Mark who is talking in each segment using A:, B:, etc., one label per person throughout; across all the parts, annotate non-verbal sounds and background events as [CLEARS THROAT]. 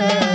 A: Thank.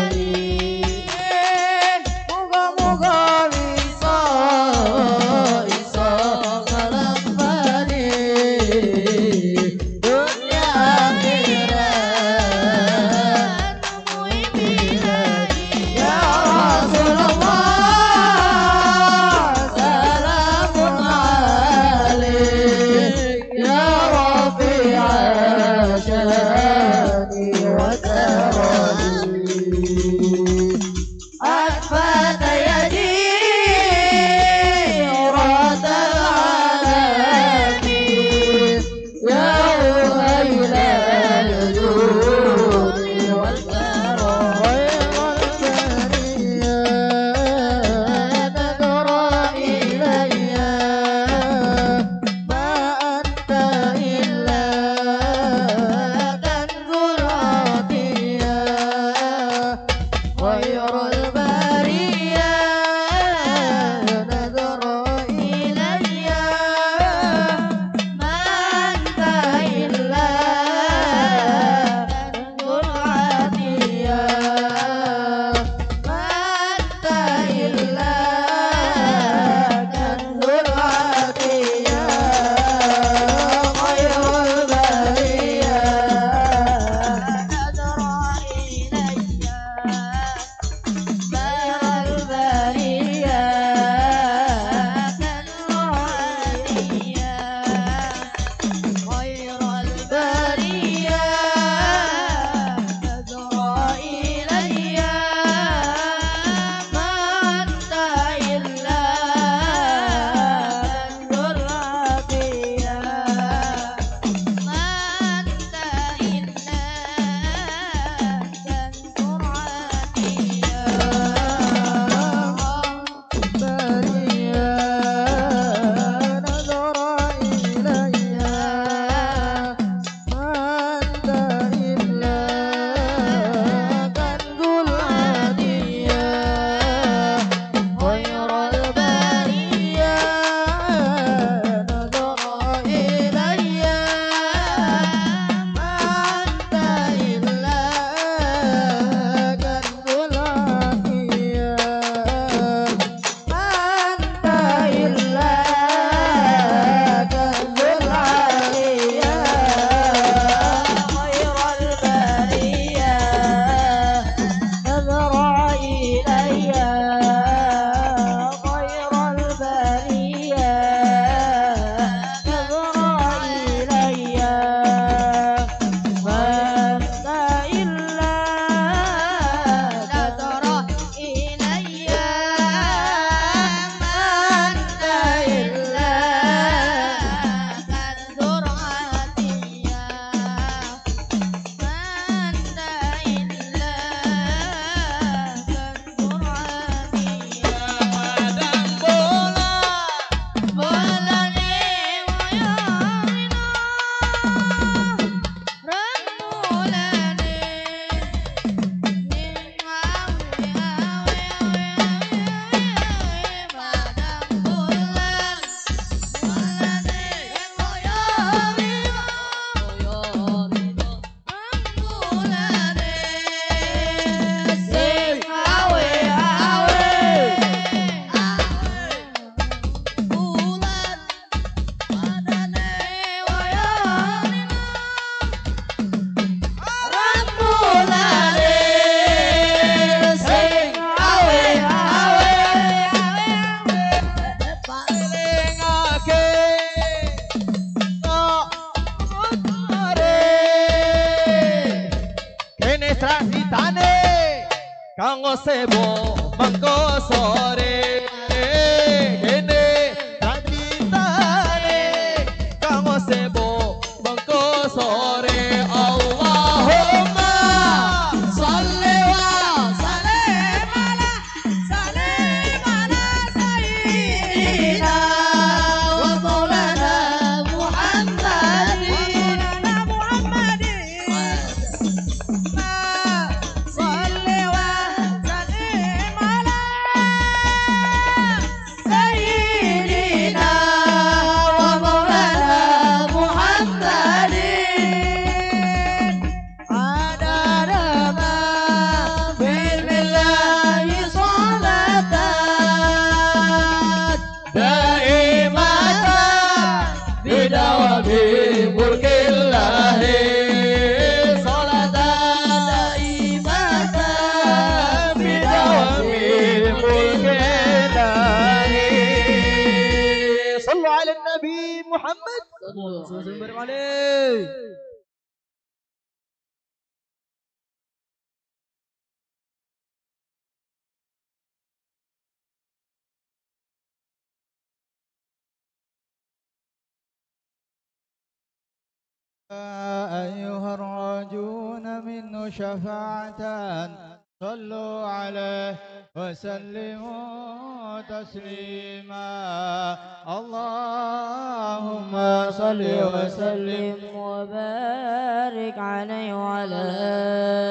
A: تسليما اللهم صل وسلم
B: وبارك عليه وعلى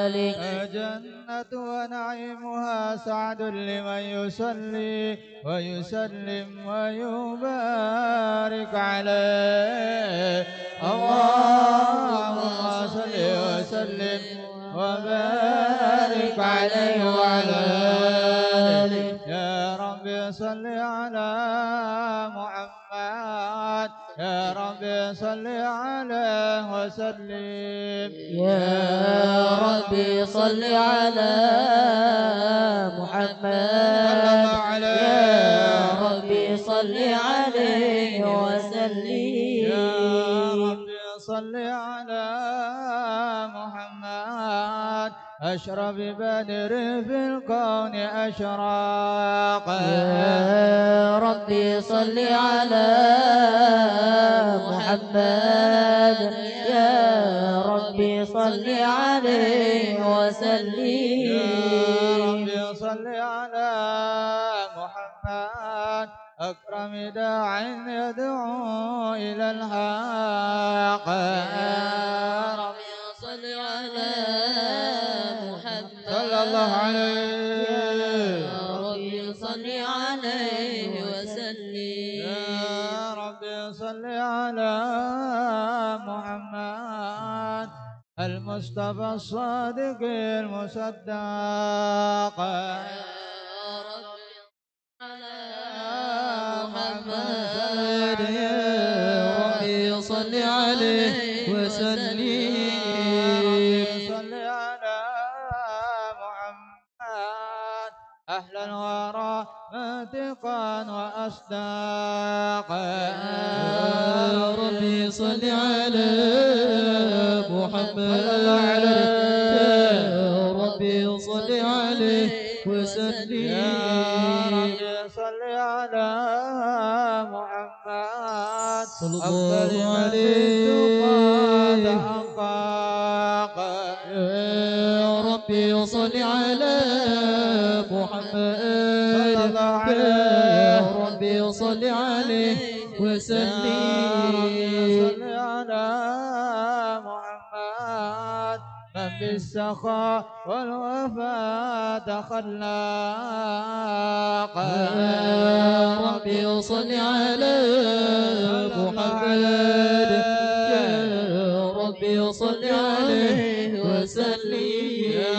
B: آله.
A: جنة ونعيمها سعد لمن يصلي ويسلم ويبارك عليه. اللهم صل وسلم وبارك عليه وعلى آله. صل على محمد. يا رب صل عليه وسلم.
B: يا ربي صل على محمد. يا ربي صل عليه وسلم.
A: يا رب صل على أشرف بدر في الكون أشراق.
B: يا ربي صل على محمد. يا ربي صل عليه وسلم.
A: يا رب صل على محمد. أكرم داع يدعو إلى الحق. المصطفى الصادق المصدق
B: محمد ربي صل عليه وسلم
A: صل على محمد أهلا ورحمتقا
B: يا ربي صل عليه صلى الله عليه. يا ربي صل على محمد.
A: صلى الله عليه.
B: يا ربي صل عليه
A: يا رب
B: وسلم.
A: بالسخاء والوفاء تخلق
B: يا ربي صل على محمد. يا ربي صل عليه وسلم.
A: يا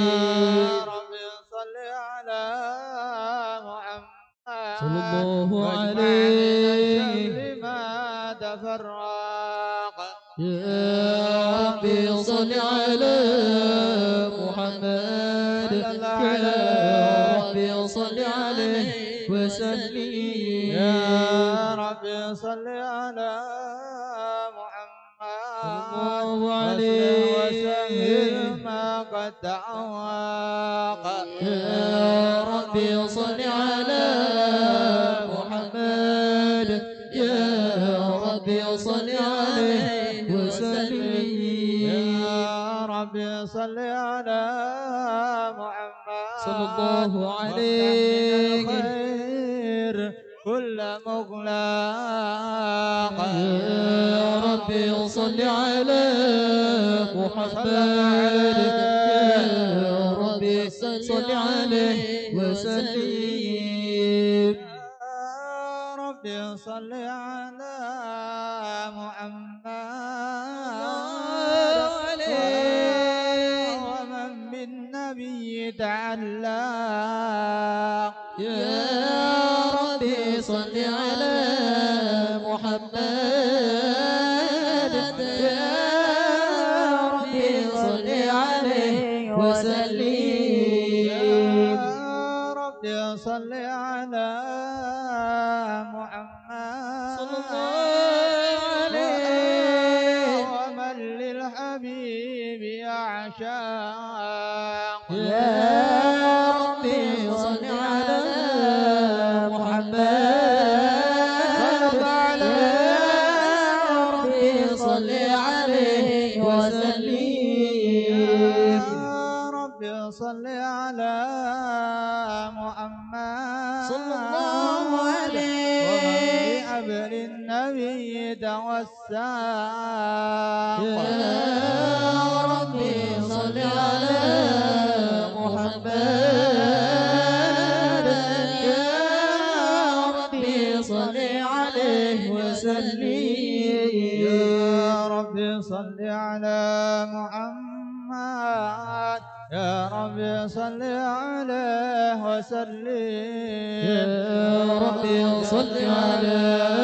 A: رب صل على محمد
B: صلى الله عليه.
A: ما تفرق
B: يا ربي صل على
A: تعوق
B: يا ربي صل على محمد. يا ربي صل عليه وسلم.
A: يا رب صل على محمد.
B: صلى الله عليه.
A: الخير كل مغلاق
B: يا ربي صل على صل
A: على محمد ومن بالنبي تعلق.
B: يا ربي صل على
A: توسع
B: يا ربي صل على محمد يا ربي صل عليه وسلم
A: يا رب صل على محمد يا رب صل عليه وسلم
B: يا ربي صل على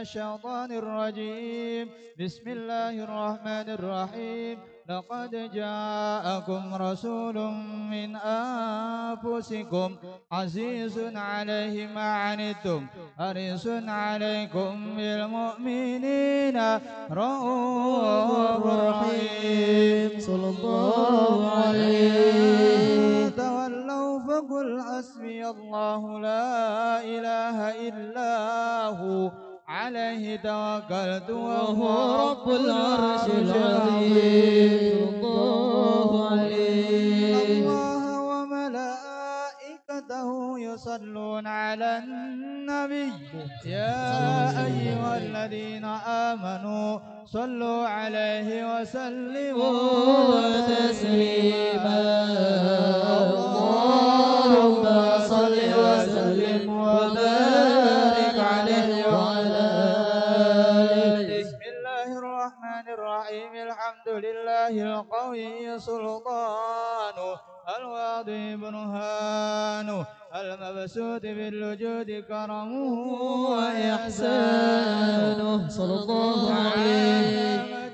A: الشيطان الرجيم. بسم الله الرحمن الرحيم. لقد جاءكم رسول من أنفسكم عزيز عليه ما عنتم حريص عليكم بالمؤمنين رؤوف رحيم.
B: صلى الله عليه.
A: تولوا فقل حسبي الله لا إله إلا هو. عليه توكلت
B: وهو رب العرش العظيم. الله عليه.
A: الله وملائكته يصلون على النبي. يا أيها الذين آمنوا صلوا عليه وسلموا
B: تسليما. اللهم صل وسلم.
A: الرحيم الحمد لله القوي سلطانه الواضح برهانه المبسوط بالوجود كرمه وإحسانه.
B: إحسانه صلى الله عليه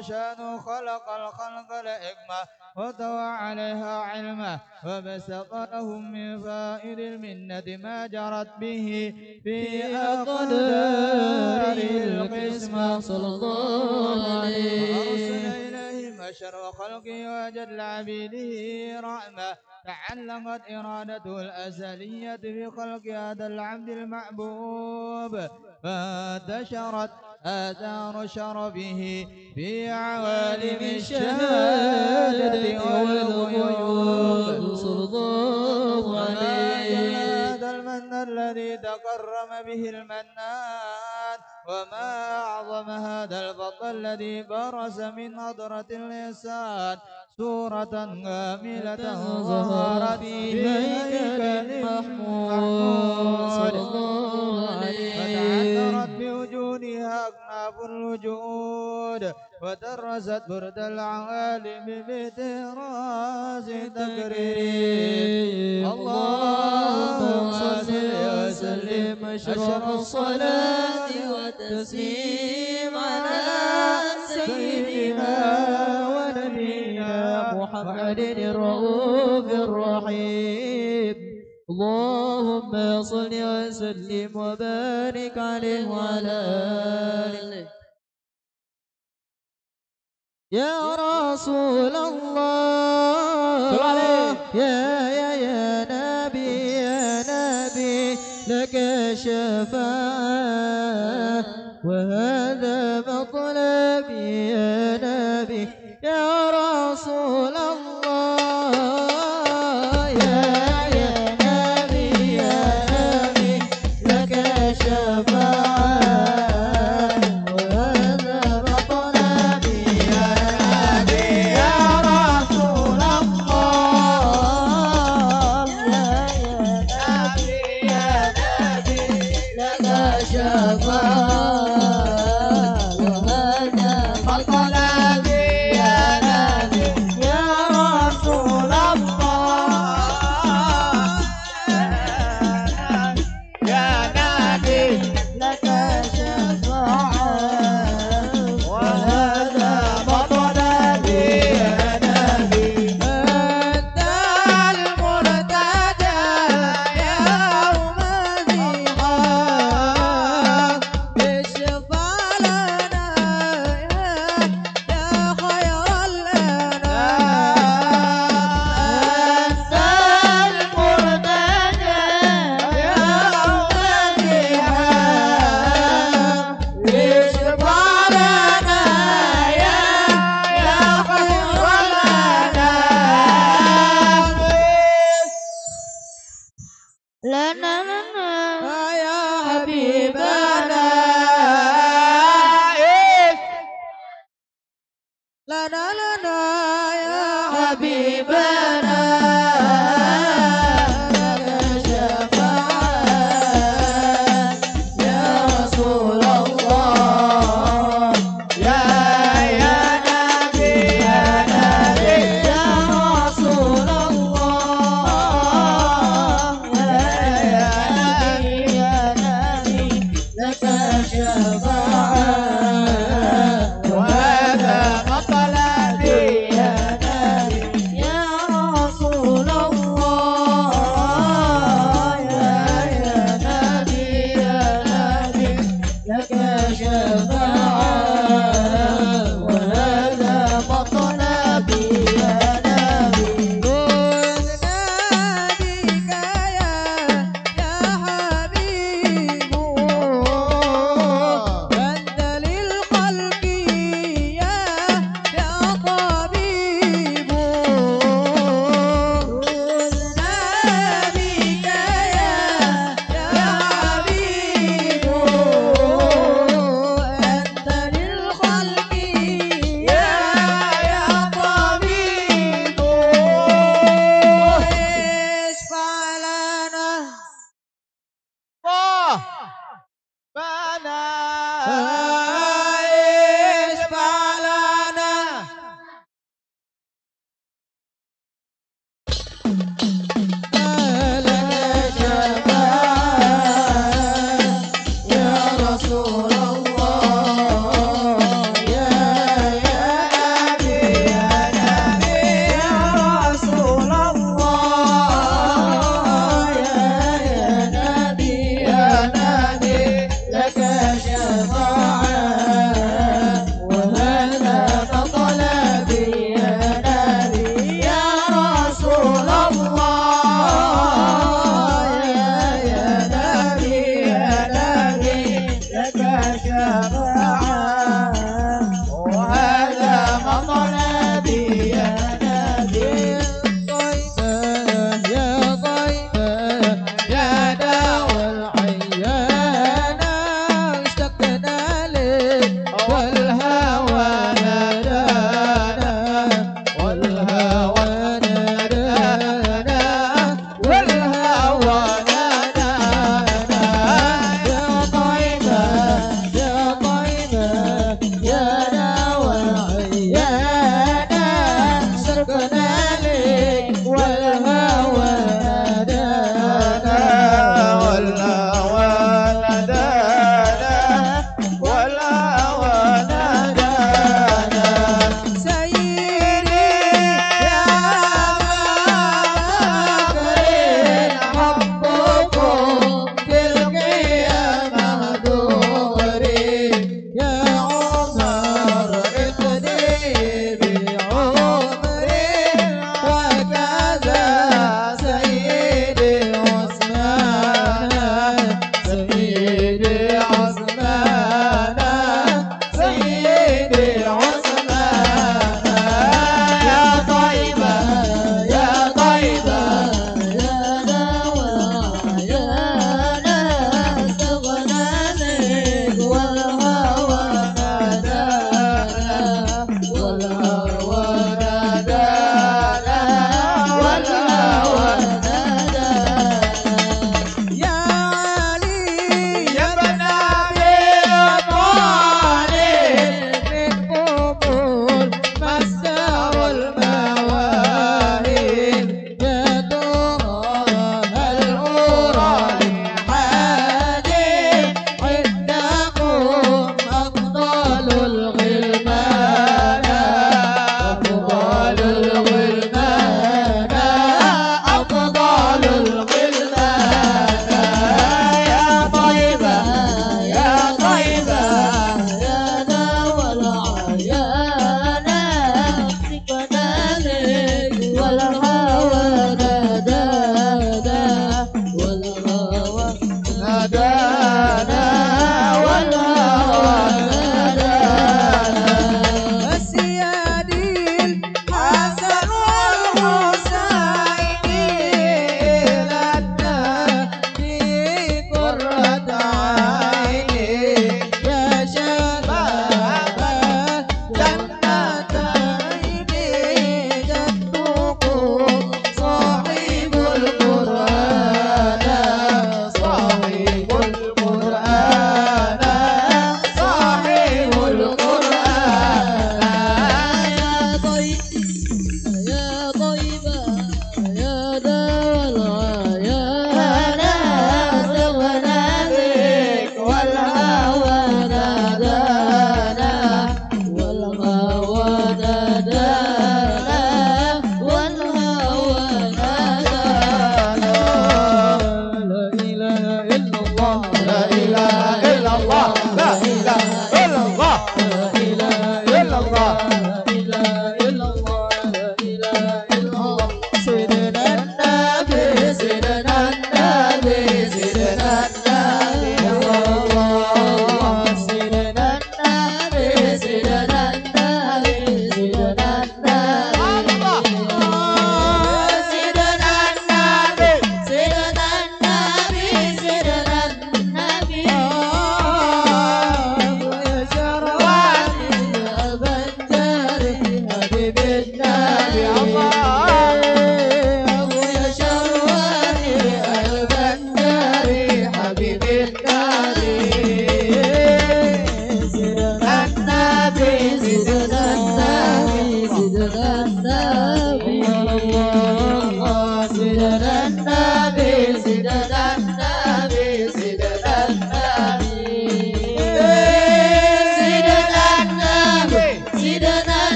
A: شانه خلق الخلق لحكمة وطوى عليها علمه وبسط لهم من فائد المنة ما جرت به في أقدار القسمة
B: صلى الله عليه.
A: وأرسل إليهم أشرف خلقه وجل عبيده رحمة تعلقت إرادته الأزلية في خلق هذا العبد المحبوب فانتشرت آثار شرفه في عوالم الشهادة والغيوب. جل
B: عليه
A: هذا المن الذي تكرم به المنان وما أعظم هذا الفضل الذي برز من نظرة اللسان سورة كاملة ظهرت في هيكل
B: محمود صلى
A: محمود
B: الله عليه
A: فتعثرت بوجودها أكناف الوجود ودرست برد العوالم بتراز تكريم
B: اللهم صل وسلم أشرف الصلاة والتسليم على سيدنا محمد الرؤوف الرحيم. اللهم صل وسلم وبارك عليه وعلى آله. يا رسول الله. يا يا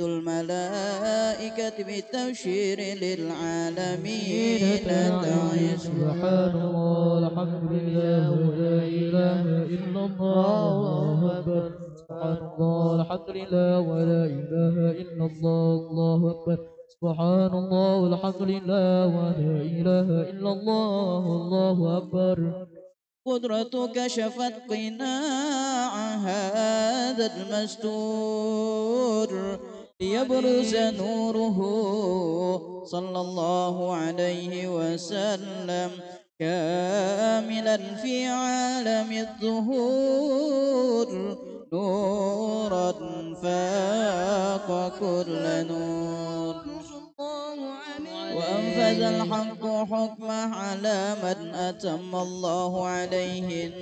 C: الملائكة بالتبشير للعالمين. تعيش
D: سبحان الله الحمد لله ولا إله إلا الله الله أكبر سبحان الله الحمد لله ولا إله إلا الله الله أكبر سبحان الله والحمد لله ولا إله إلا الله الله أكبر
C: قدرتك شفت قناع هذا المستور. ليبرز نوره صلى الله عليه وسلم كاملا في عالم الظهور. نورا فاق كل نور. وأنفذ الحق حكمه على من أتم الله عليه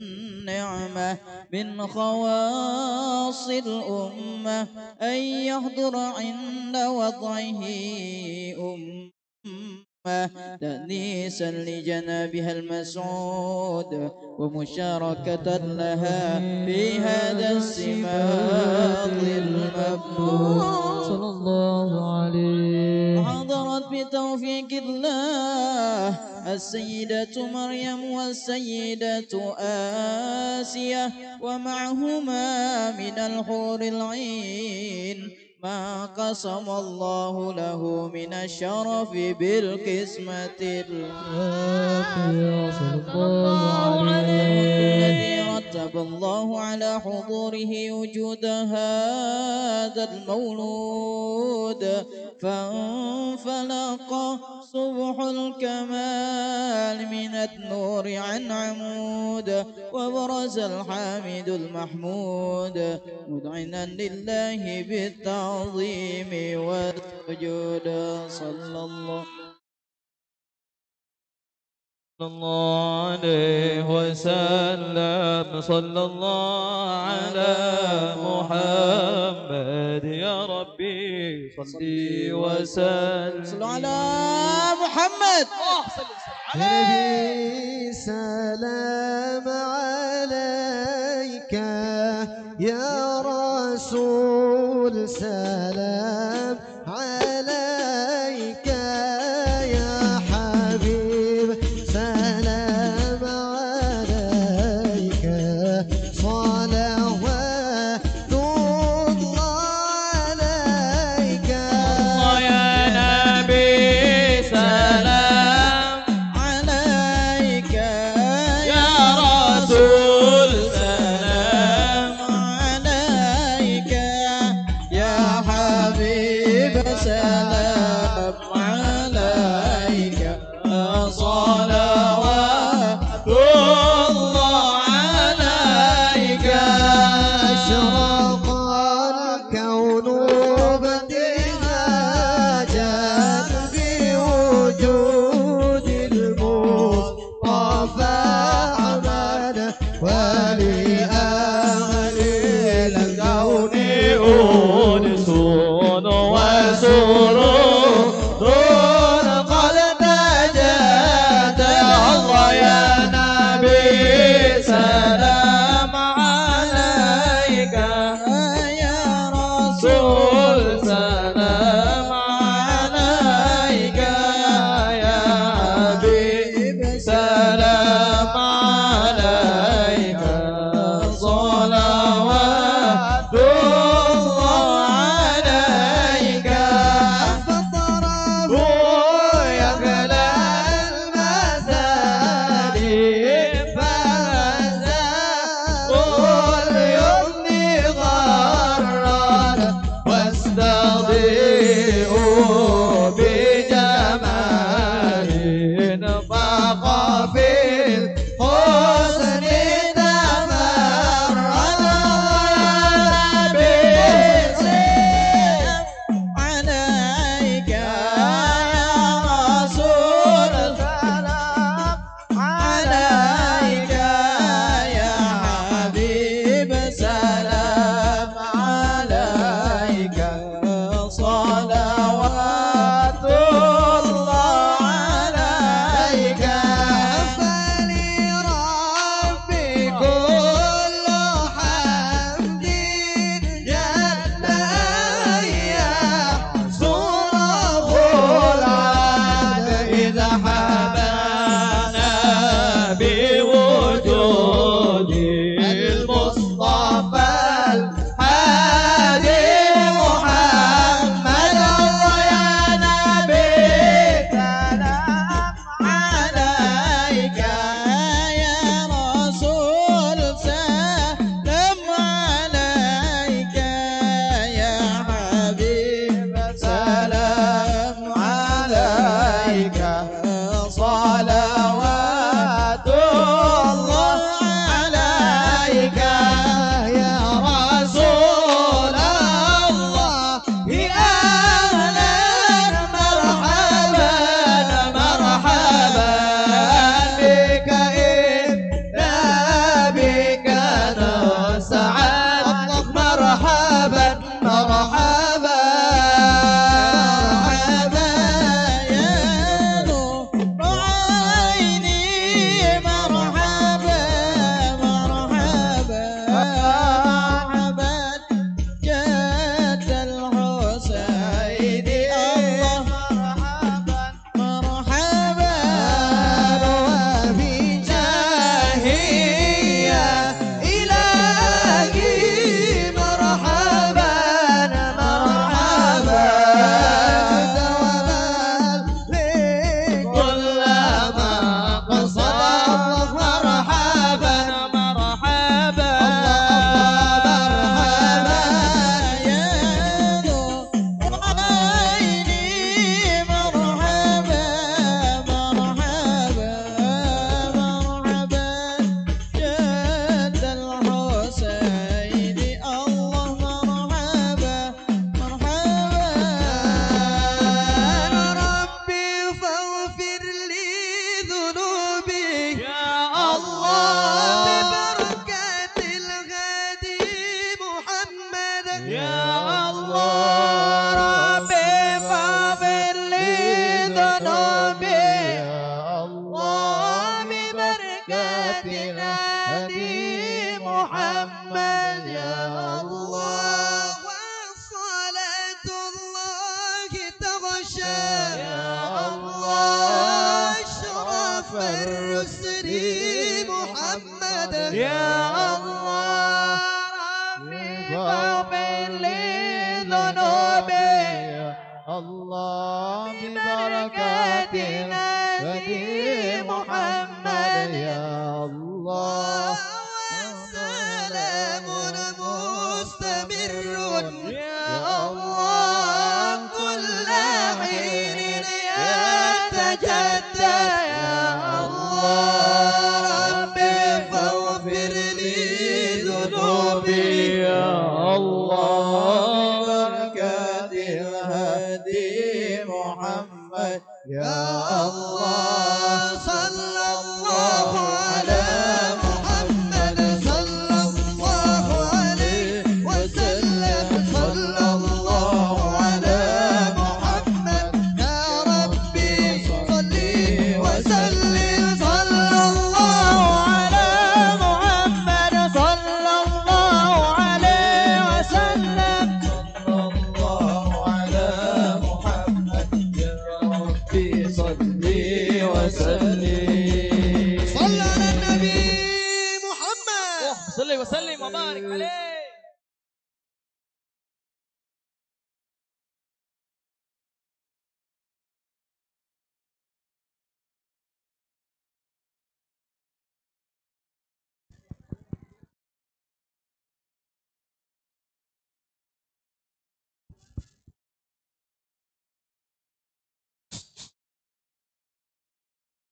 C: النعمة من خواص الأمة أن يحضر عند وضعه أمة. تأنيسا لجنابها المسعود ومشاركة لها في هذا السباق المبلوغ
D: صلى الله عليه.
C: حضرت بتوفيق الله السيدة مريم والسيدة آسية ومعهما من الحور العين ما قسم الله له من الشرف بالقسمة
D: يا صلى الله عليه
C: الذي رتب الله على حضوره وجود هذا المولود فانفلق صبح الكمال من النور عن عمود وبرز الحامد المحمود مدعنا لله بالتعظيم والسجود صلى الله
E: صلى الله عليه وسلم. صلى الله على محمد يا ربي. صلي وسلم.
C: صلوا على محمد.
B: نبي سلام عليك يا رسول سلام عليك.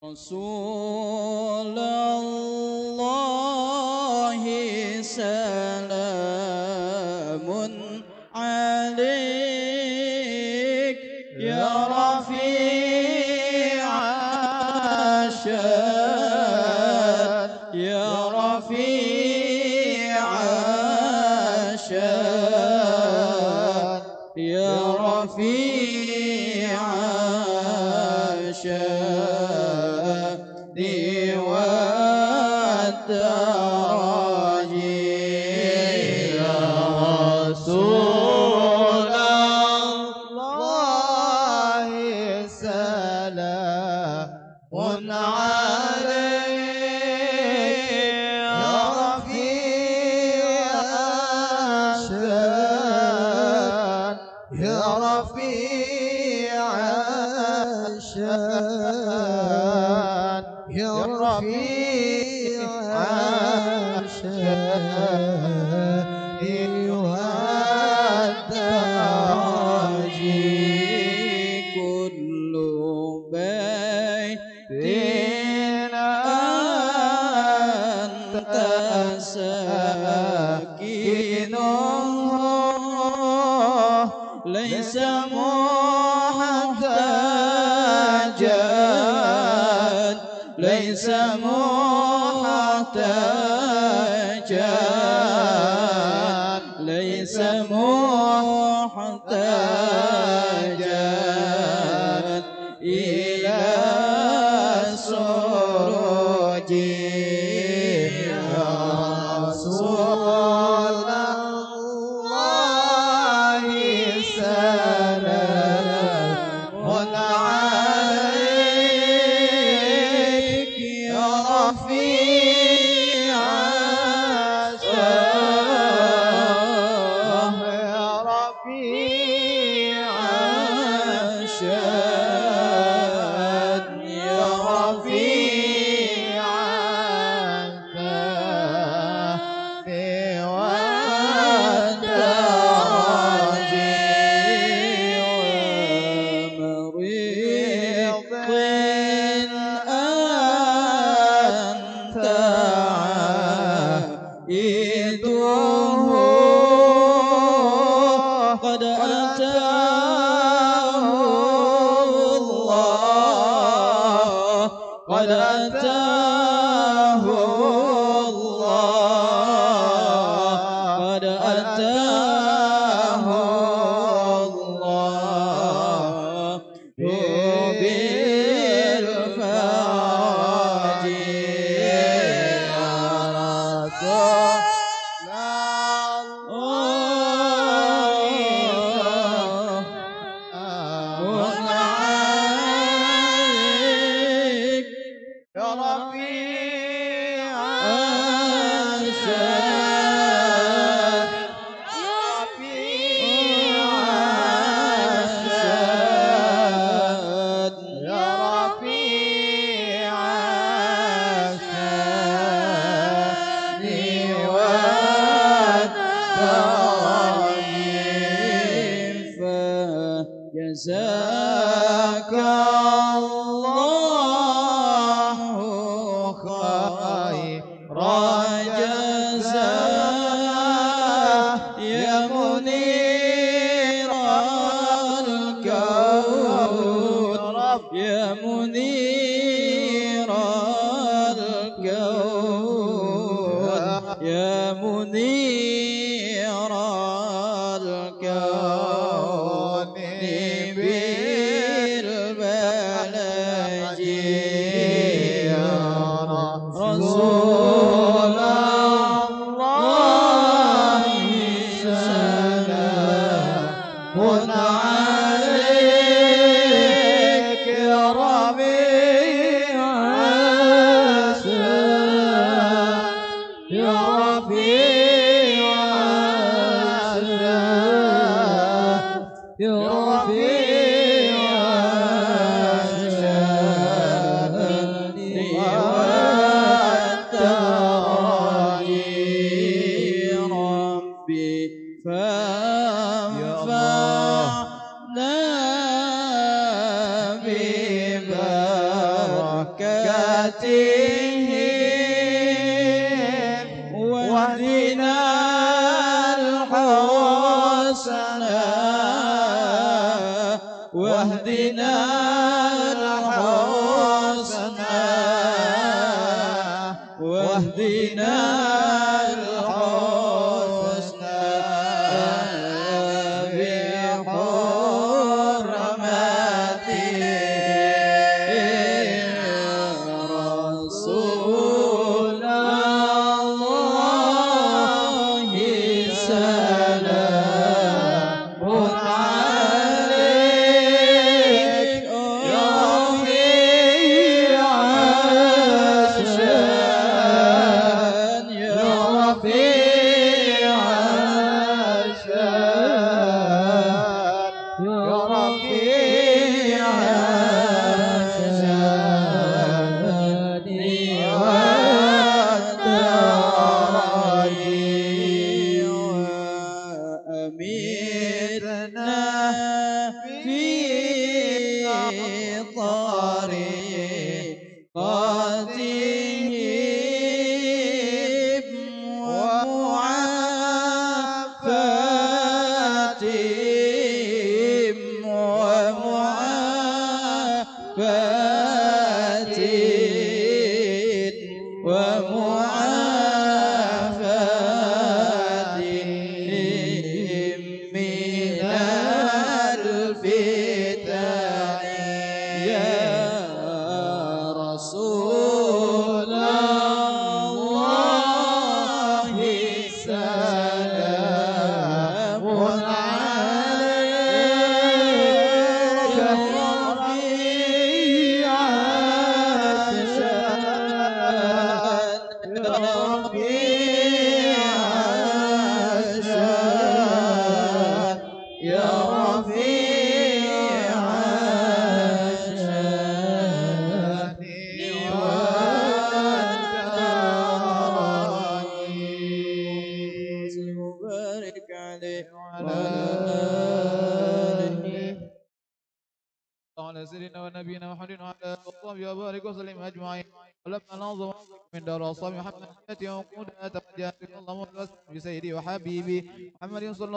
E: رسول
C: الله.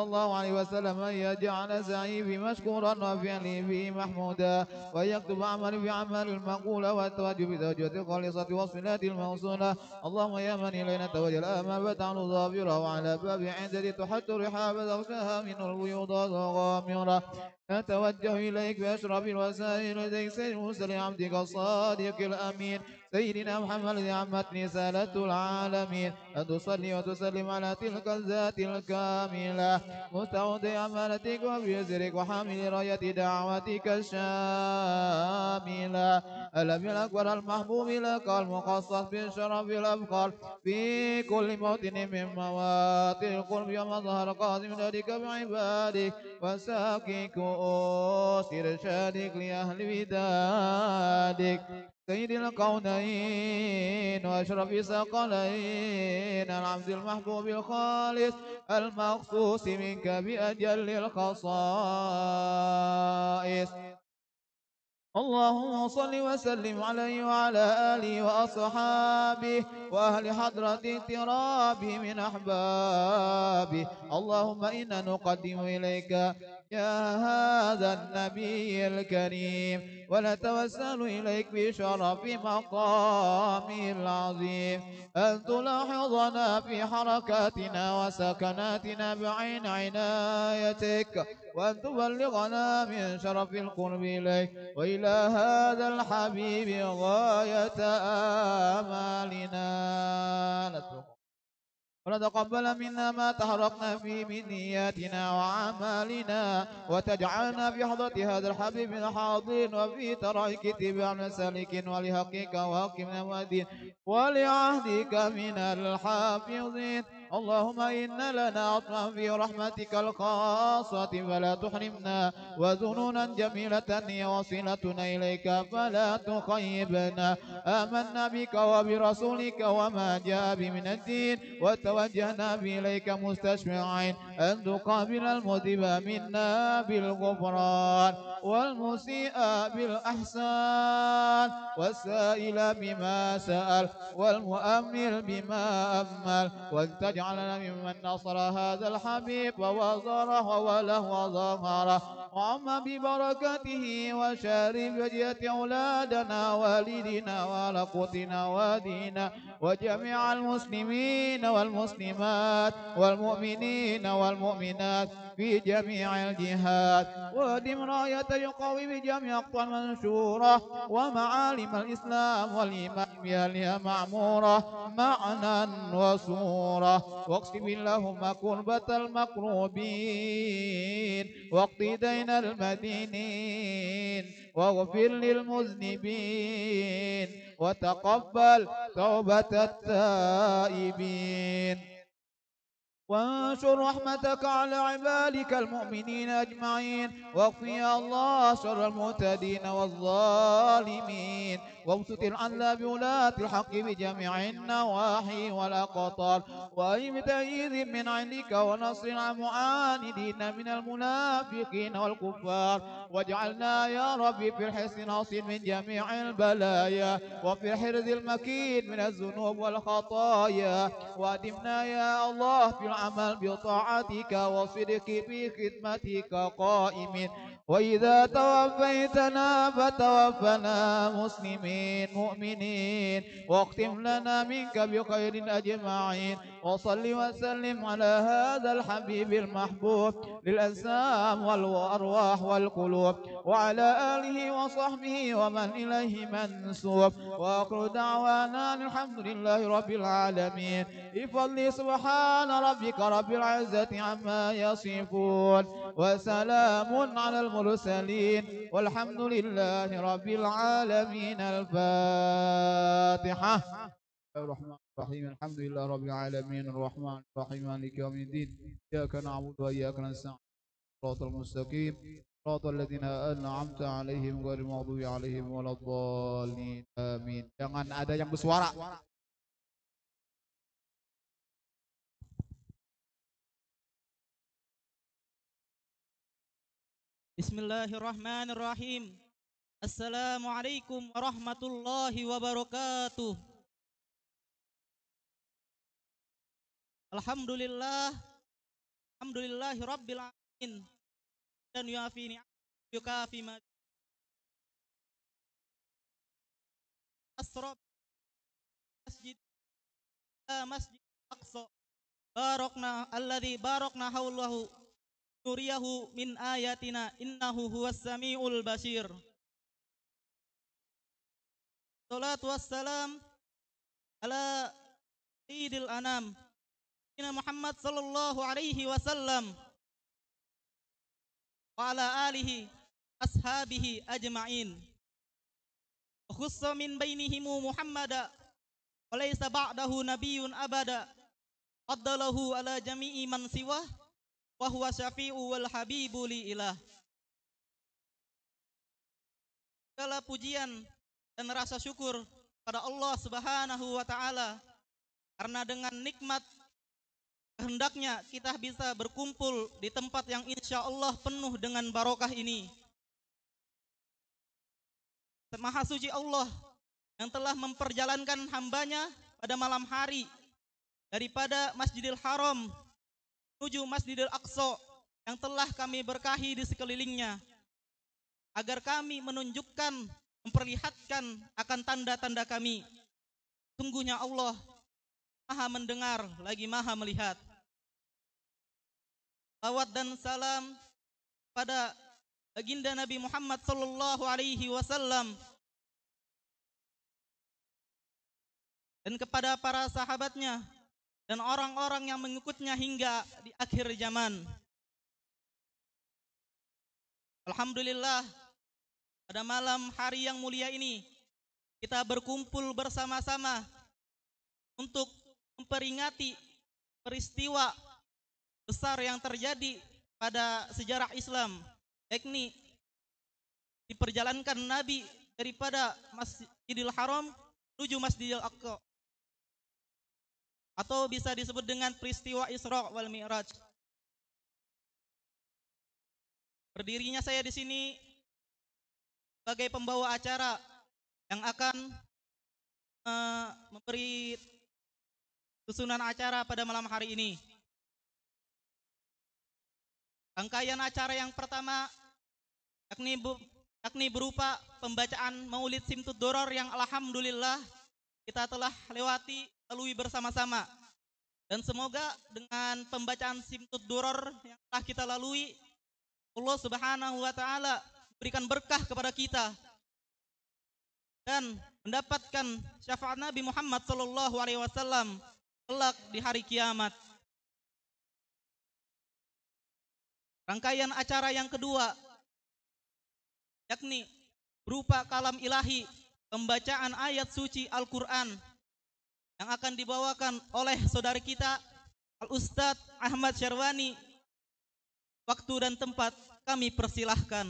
C: الله
F: عليه وسلم
A: أن يجعل سعي مشكورا وفعلي به محمودا وأن يكتب عملي في عمل المقولة والتوجه بزوجة الخالصة والصلاة الموصولة. اللهم يا من إلينا توجه الامال وتعالى ظافرة وعلى باب عندك تحت رحاب زوجها من البيوضات الغامرة. نتوجه إليك بأشرف الوسائل إليك سيد عبدك الصادق الأمين. سيدنا محمد عمت رسالة العالمين. أن تصلي وتسلم على تلك الذات الكاملة. مستودع أمانتك وبيزرك وحامل راية دعوتك الشاملة. الأبي الأكبر المحبوب لك المخصص بالشرف الأفقر في كل موطن من مواطن القرب ومظهر قاسم ذلك بعبادك وساكي كؤوس إرشادك لأهل بدادك سيد الكونين وأشرف ثقلين العبد المحبوب الخالص المخصوص منك بأجل الخصائص. اللهم صل وسلم عليه وعلى آله وأصحابه وأهل حضرة اقترابه من أحبابه. اللهم إنا نقدم إليك يا هذا النبي الكريم. ونتوسل إليك بشرف مقامه العظيم. أن تلاحظنا في حركاتنا وسكناتنا بعين عنايتك. وأن تبلغنا من شرف القرب إليك. وإلى هذا الحبيب غاية آمالنا. ونتقبل منا ما تحرقنا فيه من نياتنا وأعمالنا وتجعلنا في حضرة هذا الحبيب من الحاضرين وفي ترائك اتباع مسالك ولحقك وحكمنا ودين ولعهدك من الحافظين. اللهم إن لنا عطفا في رحمتك الخاصة فلا تحرمنا وذنونا جميلة هي وصلتنا إليك فلا تخيبنا. آمنا بك وبرسولك وما جاء به من الدين وتوجهنا إليك مستشفعين. أن تقابل المذنب منا بالغفران والمسيء بالأحسان والسائل بما سأل والمؤمل بما أمل وأن تجعلنا ممن نصر هذا الحبيب ووزره وله وظهره وعم ببركته وشارب وجهة أولادنا والدنا ولقوتنا ودينا وجميع المسلمين والمسلمات والمؤمنين والمؤمنات في جميع الجهات ودم راية يقوي بجميع أقطار المنشورة ومعالم الإسلام والإيمان بأهلها معمورة معنى وصورة واقسم اللهم كربة المكروبين واقض دين المدينين واغفر للمذنبين وتقبل توبة التائبين وانشر رحمتك على عبادك المؤمنين أجمعين. واغفر يا الله شر المعتدين والظالمين. وابسط العدل بولاة الحق بجميع النواحي والأقطار. وأي بتأييد من عندك ونصر على معاندين من المنافقين والكفار. واجعلنا يا ربي في الحسن ناصر من جميع البلايا. وفي الحرز المكين من الذنوب والخطايا. وادمنا يا الله في العمل بطاعتك وصدق في خدمتك قائمين وإذا توفيتنا فتوفنا مسلمين مؤمنين واختم لنا منك بخير أجمعين وصل وسلم على هذا الحبيب المحبوب للأنسام والأرواح والقلوب وعلى آله وصحبه ومن إليه منسوب وآخر دعوانا الحمد لله رب العالمين بفضل سبحان ربك رب العزة عما يصفون وسلام على المرسلين والحمد لله رب العالمين. الفاتحة. الرحمن الرحيم. الحمد لله رب العالمين. الرحمن الرحيم. مالك يوم الدين. إياك نعبد وإياك نستعين. صراط المستقيم. صراط الذين أنعمت عليهم غير المغضوب عليهم ولا الضالين. آمين. Jangan ada yang bersuara.
G: Bismillahirrahmanirrahim. Assalamualaikum warahmatullahi wabarakatuh. Alhamdulillah. Alhamdulillahi rabbil alamin. Dan yuafi ni'am yukafi ma asrab masjid masjid aqsa barakna alladhi barakna haulahu nuriyahu min ayatina innahu huwas samiul basir. Salatu wassalam ala sayyidil anam Nabi Muhammad sallallahu alaihi wasallam wa ala alihi ashabihi ajma'in. Khussa min bainihimu Muhammada wa laysa ba'dahu nabiyyun abada. Addalahu ala jami'i man siwah wa huwa syafi'u wal habibu li ilah. Segala pujian dan rasa syukur pada Allah Subhanahu wa taala karena dengan nikmat kehendaknya kita bisa berkumpul di tempat yang insya Allah penuh dengan barokah ini. Maha suci Allah yang telah memperjalankan hambanya pada malam hari daripada Masjidil Haram menuju Masjidil Aqsa yang telah kami berkahi di sekelilingnya agar kami menunjukkan memperlihatkan akan tanda-tanda kami. Sungguhnya Allah maha mendengar lagi maha melihat. Salawat dan salam pada baginda Nabi Muhammad sallallahu alaihi wasallam dan kepada para sahabatnya dan orang-orang yang mengikutnya hingga di akhir zaman. Alhamdulillah pada malam hari yang mulia ini kita berkumpul bersama-sama untuk memperingati peristiwa besar yang terjadi pada sejarah Islam yakni diperjalankan Nabi daripada Masjidil Haram menuju Masjidil Aqsa atau bisa disebut dengan peristiwa Isra wal Mi'raj. Berdirinya saya di sini sebagai pembawa acara yang akan uh, memberi susunan acara pada malam hari ini. Rangkaian acara yang pertama yakni yakni berupa pembacaan Maulid Simtud Doror yang alhamdulillah kita telah lewati lalui bersama-sama. Dan semoga dengan pembacaan Simtud Doror yang telah kita lalui Allah Subhanahu wa taala berikan berkah kepada kita dan mendapatkan syafaat Nabi Muhammad sallallahu alaihi wasallam kelak di hari kiamat. Rangkaian acara yang kedua yakni berupa kalam ilahi, pembacaan ayat suci Al-Qur'an yang akan dibawakan oleh saudari kita Al Ustadz Ahmad Syarwani. Waktu dan tempat kami persilahkan.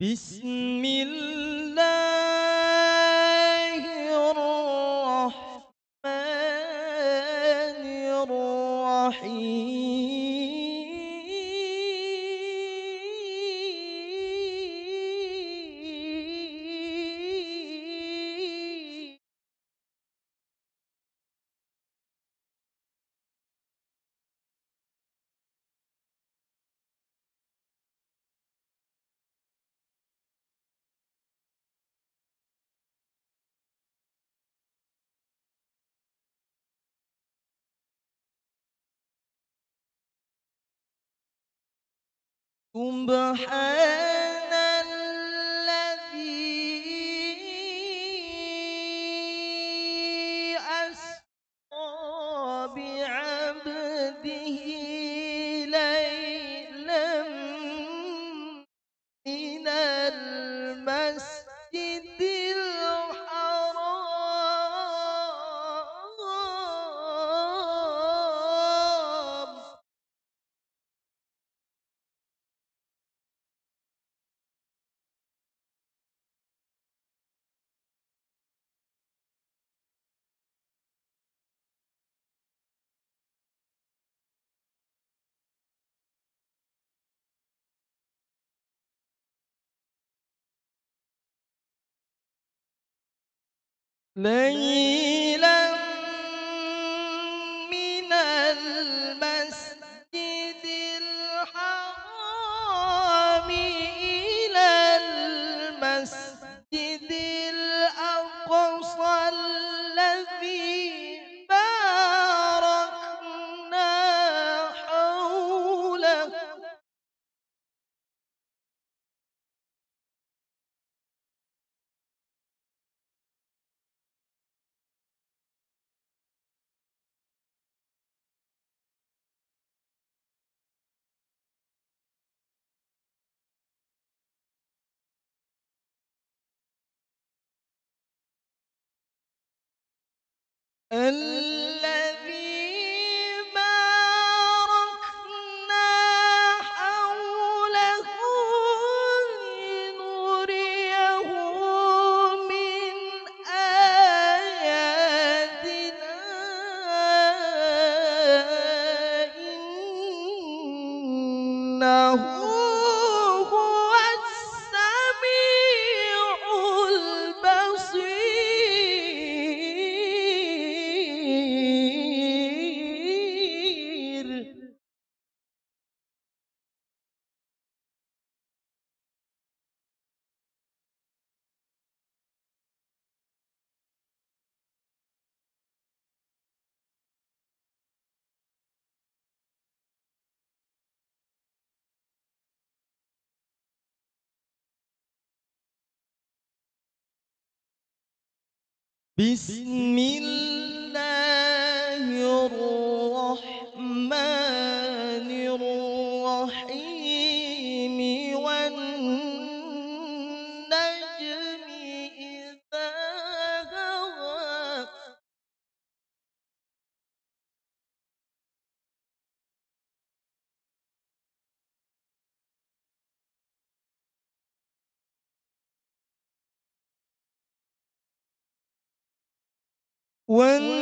C: بسم الله. سبحان Nem ألا بسم When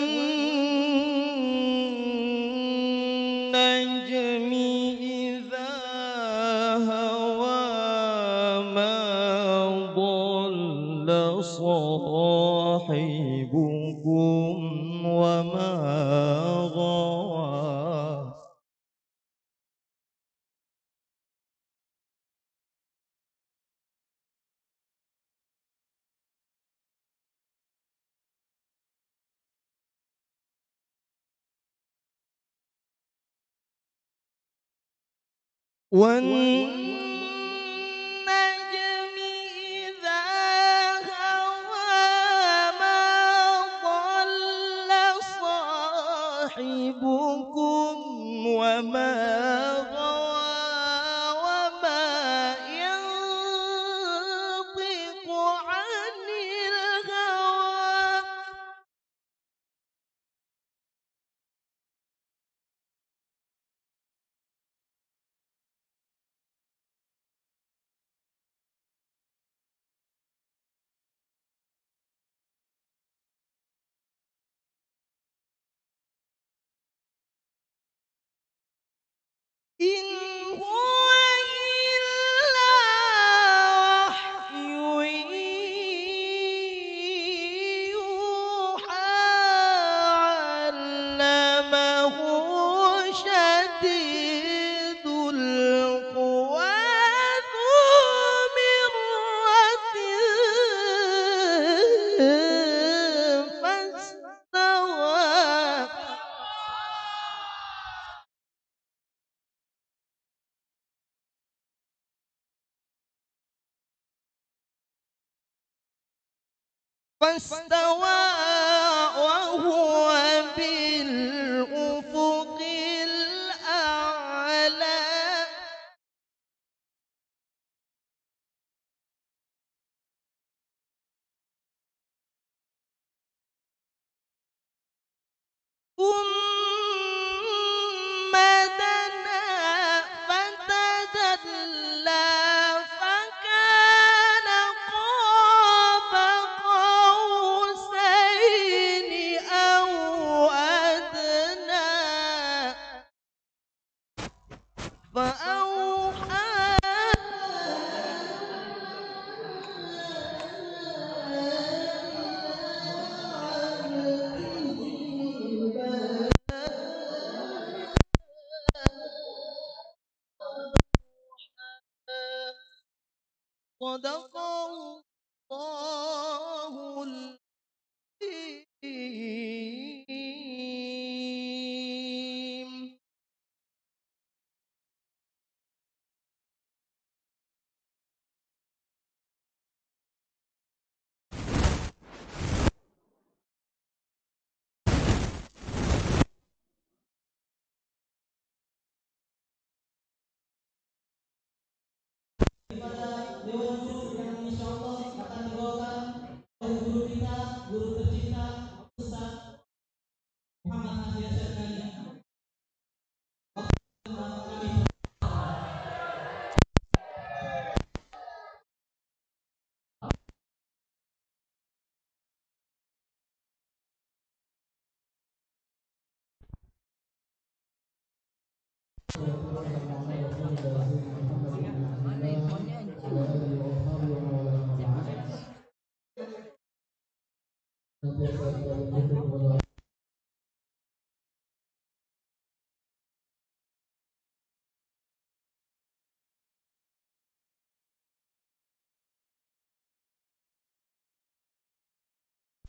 C: والنجم إذا هوى ما ضل صاحبكم وما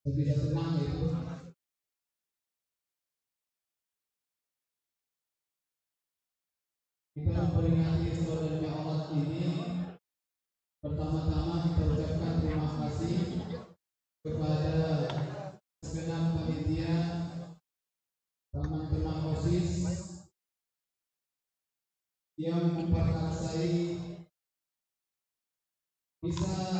H: mobil yang itu kita memperingati sebenarnya Allah ini. Pertama-tama kita ucapkan terima kasih kepada segenap panitia teman-teman Osis yang memperkasai bisa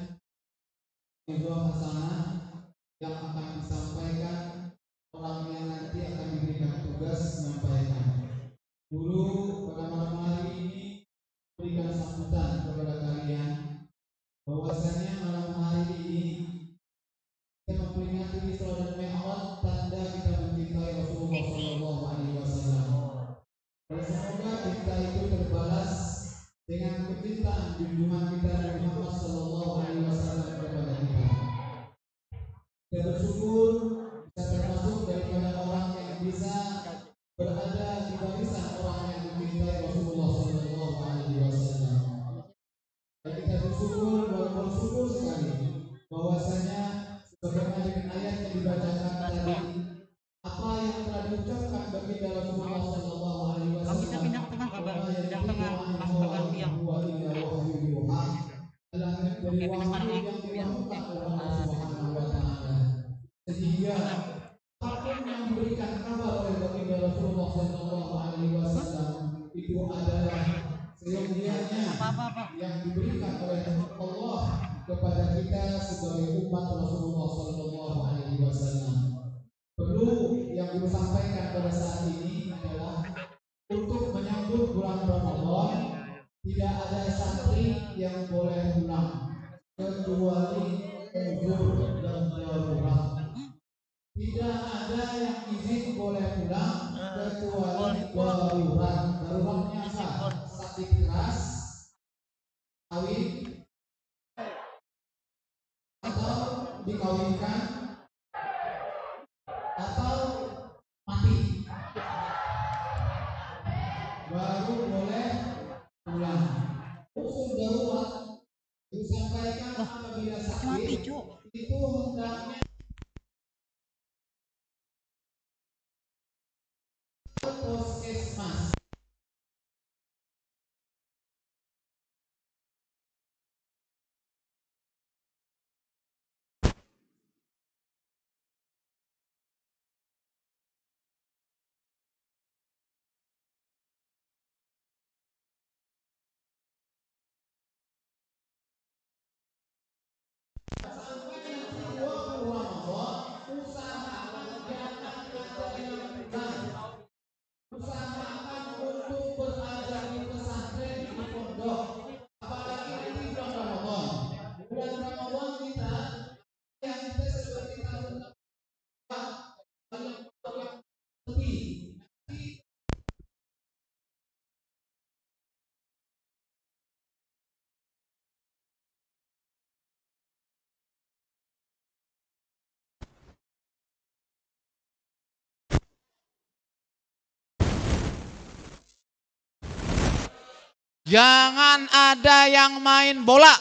H: Jangan ada yang main bola.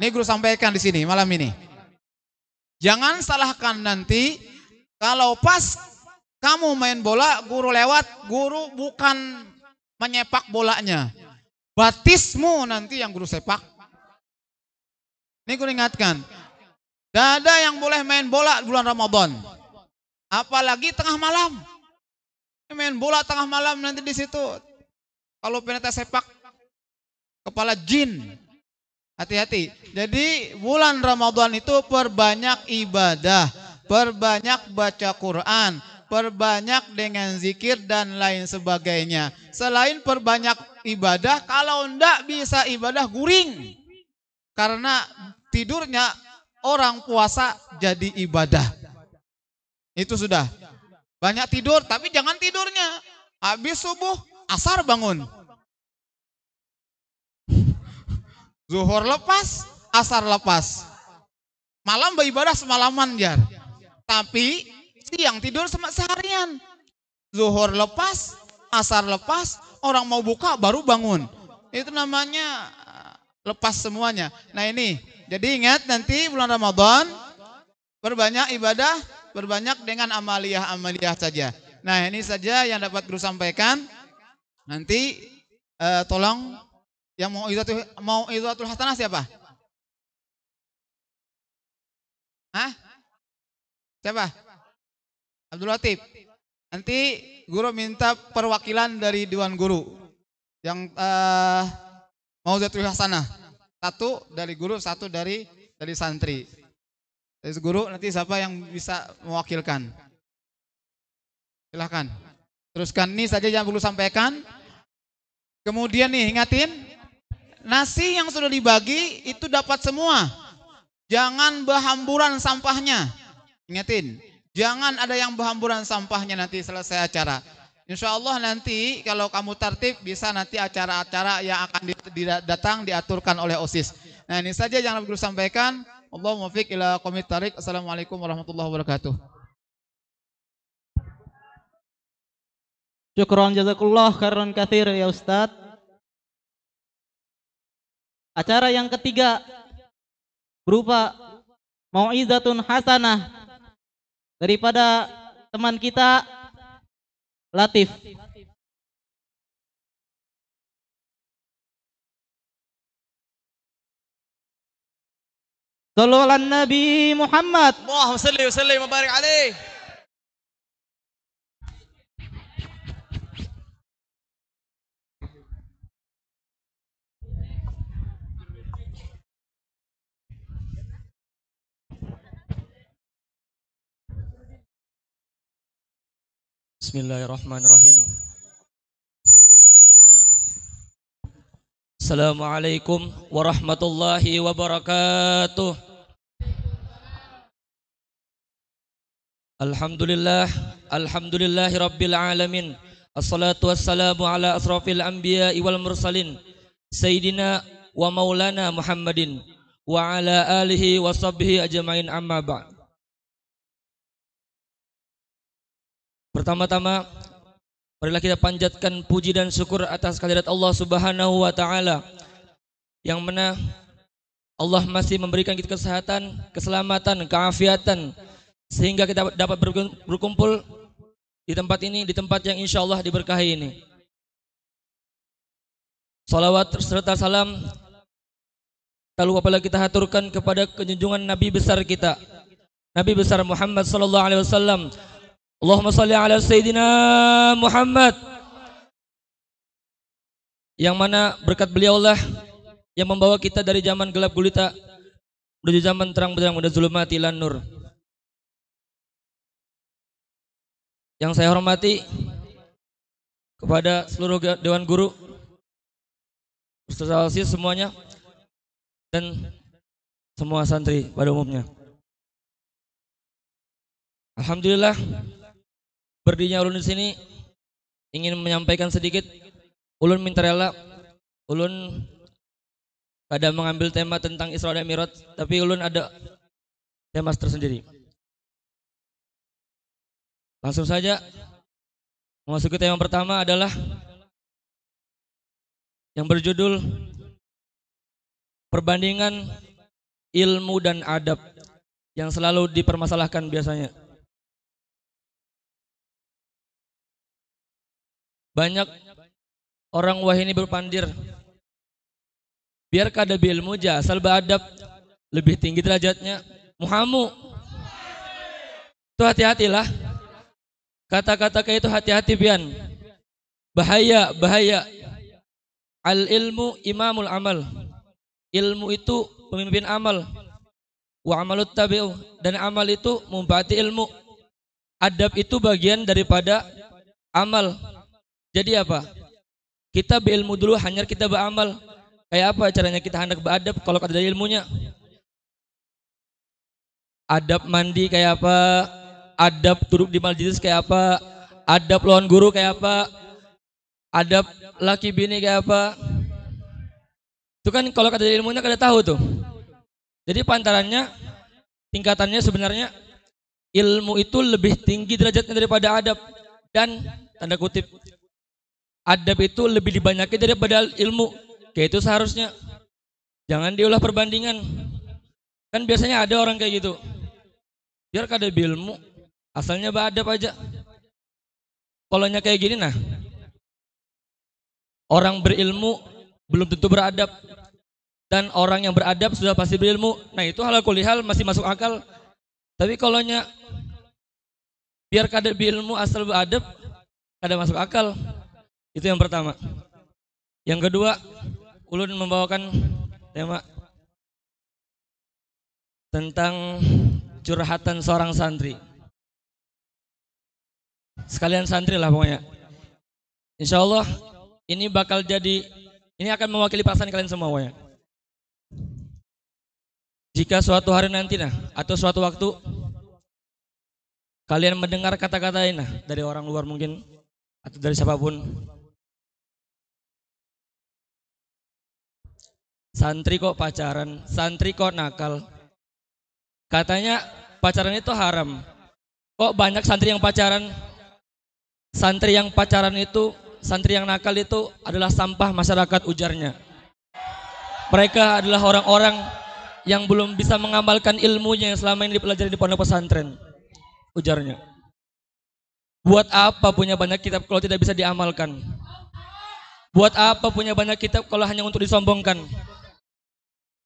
H: Ini guru sampaikan di sini malam ini. Jangan salahkan nanti kalau pas kamu main bola, guru lewat, guru bukan menyepak bolanya. Batismu nanti yang guru sepak. Ini guru ingatkan. Tidak ada yang boleh main bola bulan Ramadan. Apalagi tengah malam. Main bola tengah malam nanti di situ. Kalau peneta sepak kepala jin. Hati-hati. Jadi bulan Ramadan itu perbanyak ibadah, perbanyak baca Quran, perbanyak dengan zikir dan lain sebagainya. Selain perbanyak ibadah, kalau ndak bisa ibadah guring. Karena tidurnya orang puasa jadi ibadah. Itu sudah. Banyak tidur, tapi jangan tidurnya. Habis subuh, asar bangun. Zuhur lepas, asar lepas. Malam beribadah semalaman jar. Tapi siang tidur sama seharian. Zuhur lepas, asar lepas, orang mau buka baru bangun. Itu namanya uh, lepas semuanya. Nah ini, jadi ingat nanti bulan Ramadan berbanyak ibadah, berbanyak dengan amaliyah-amaliyah saja. Nah ini saja yang dapat guru sampaikan. Nanti eh, tolong yang mau izatul mau izatul hasanah siapa? Hah? Siapa? Abdul Latif. Nanti guru minta perwakilan dari Dewan Guru yang uh, mau izatul hasanah. Satu dari guru, satu dari dari santri. Dari guru nanti siapa yang bisa mewakilkan? Silahkan. Teruskan ini saja yang perlu sampaikan. Kemudian nih ingatin, nasi yang sudah dibagi itu dapat semua. Jangan berhamburan sampahnya. Ingatin, jangan ada yang berhamburan sampahnya nanti selesai acara. Insya Allah nanti kalau kamu tertib bisa nanti acara-acara yang akan datang diaturkan oleh OSIS. Nah ini saja yang perlu sampaikan. Allah mufiq ila komit tarik. Assalamualaikum warahmatullahi wabarakatuh.
G: Syukron jazakullah khairan kathir ya Ustadz. Acara yang ketiga berupa mauizatun hasanah daripada teman kita Latif. Sallu Nabi Muhammad.
I: Allahumma salli wa sallim wa barik alaihi. بسم الله الرحمن الرحيم السلام عليكم ورحمة الله وبركاته الحمد لله الحمد لله رب العالمين الصلاة والسلام على أشرف الأنبياء والمرسلين سيدنا ومولانا محمد وعلى آله وصحبه أجمعين أما بعد Pertama-tama marilah kita panjatkan puji dan syukur atas kehadirat Allah Subhanahu wa taala yang mana Allah masih memberikan kita kesehatan, keselamatan, keafiatan sehingga kita dapat berkumpul di tempat ini, di tempat yang insya Allah diberkahi ini. Salawat serta salam tak lupa pula kita haturkan kepada kenjungan Nabi besar kita, Nabi besar Muhammad sallallahu alaihi wasallam Allahumma salli ala Sayyidina Muhammad. Yang mana berkat beliau lah yang membawa kita dari zaman gelap gulita menuju zaman terang benderang muda zulumati lan nur. Yang saya hormati kepada seluruh dewan guru Ustaz semuanya dan semua santri pada umumnya. Alhamdulillah berdirinya ulun di sini ingin menyampaikan sedikit ulun minta rela ulun kadang mengambil tema tentang Isra dan Mi'raj tapi ulun ada tema tersendiri langsung saja memasuki tema pertama adalah yang berjudul Perbandingan Ilmu dan Adab yang selalu dipermasalahkan biasanya. Banyak orang wahini berpandir. Biar kada ilmu aja asal beradab. Lebih tinggi derajatnya. Muhamu itu hati-hatilah. Kata-kata kayak itu hati-hati pian. Bahaya bahaya. Al ilmu imamul amal. Ilmu itu pemimpin amal. Wa amalut tabi'u. Dan amal itu mumpati ilmu. Adab itu bagian daripada amal jadi apa? Kita berilmu dulu hanya kita beramal. Kayak apa caranya kita hendak beradab kalau ada ilmunya? Adab mandi kayak apa? Adab duduk di majelis kayak apa? Adab lawan guru kayak apa? Adab laki bini kayak apa? Itu kan kalau kata ilmunya kada tahu tuh. Jadi pantarannya tingkatannya sebenarnya ilmu itu lebih tinggi derajatnya daripada adab. Dan tanda kutip adab itu lebih dibanyaki daripada ilmu. Kayak itu seharusnya. Jangan diulah perbandingan. Kan biasanya ada orang kayak gitu. Biar kada ilmu asalnya beradab aja. Kalau kayak gini nah. Orang berilmu belum tentu beradab. Dan orang yang beradab sudah pasti berilmu. Nah itu halal kulihal masih masuk akal. Tapi kalau biar kada ilmu asal beradab kada masuk akal itu yang pertama. Yang kedua ulun membawakan tema tentang curhatan seorang santri. Sekalian santri lah pokoknya. Insya Allah ini bakal jadi ini akan mewakili perasaan kalian semua pokoknya. Jika suatu hari nanti nah atau suatu waktu kalian mendengar kata-kata ini nah dari orang luar mungkin atau dari siapa pun santri kok pacaran santri kok nakal. Katanya pacaran itu haram. Kok banyak santri yang pacaran? Santri yang pacaran itu santri yang nakal itu adalah sampah masyarakat ujarnya. Mereka adalah orang-orang yang belum bisa mengamalkan ilmunya yang selama ini dipelajari di pondok pesantren ujarnya. Buat apa punya banyak kitab kalau tidak bisa diamalkan? Buat apa punya banyak kitab kalau hanya untuk disombongkan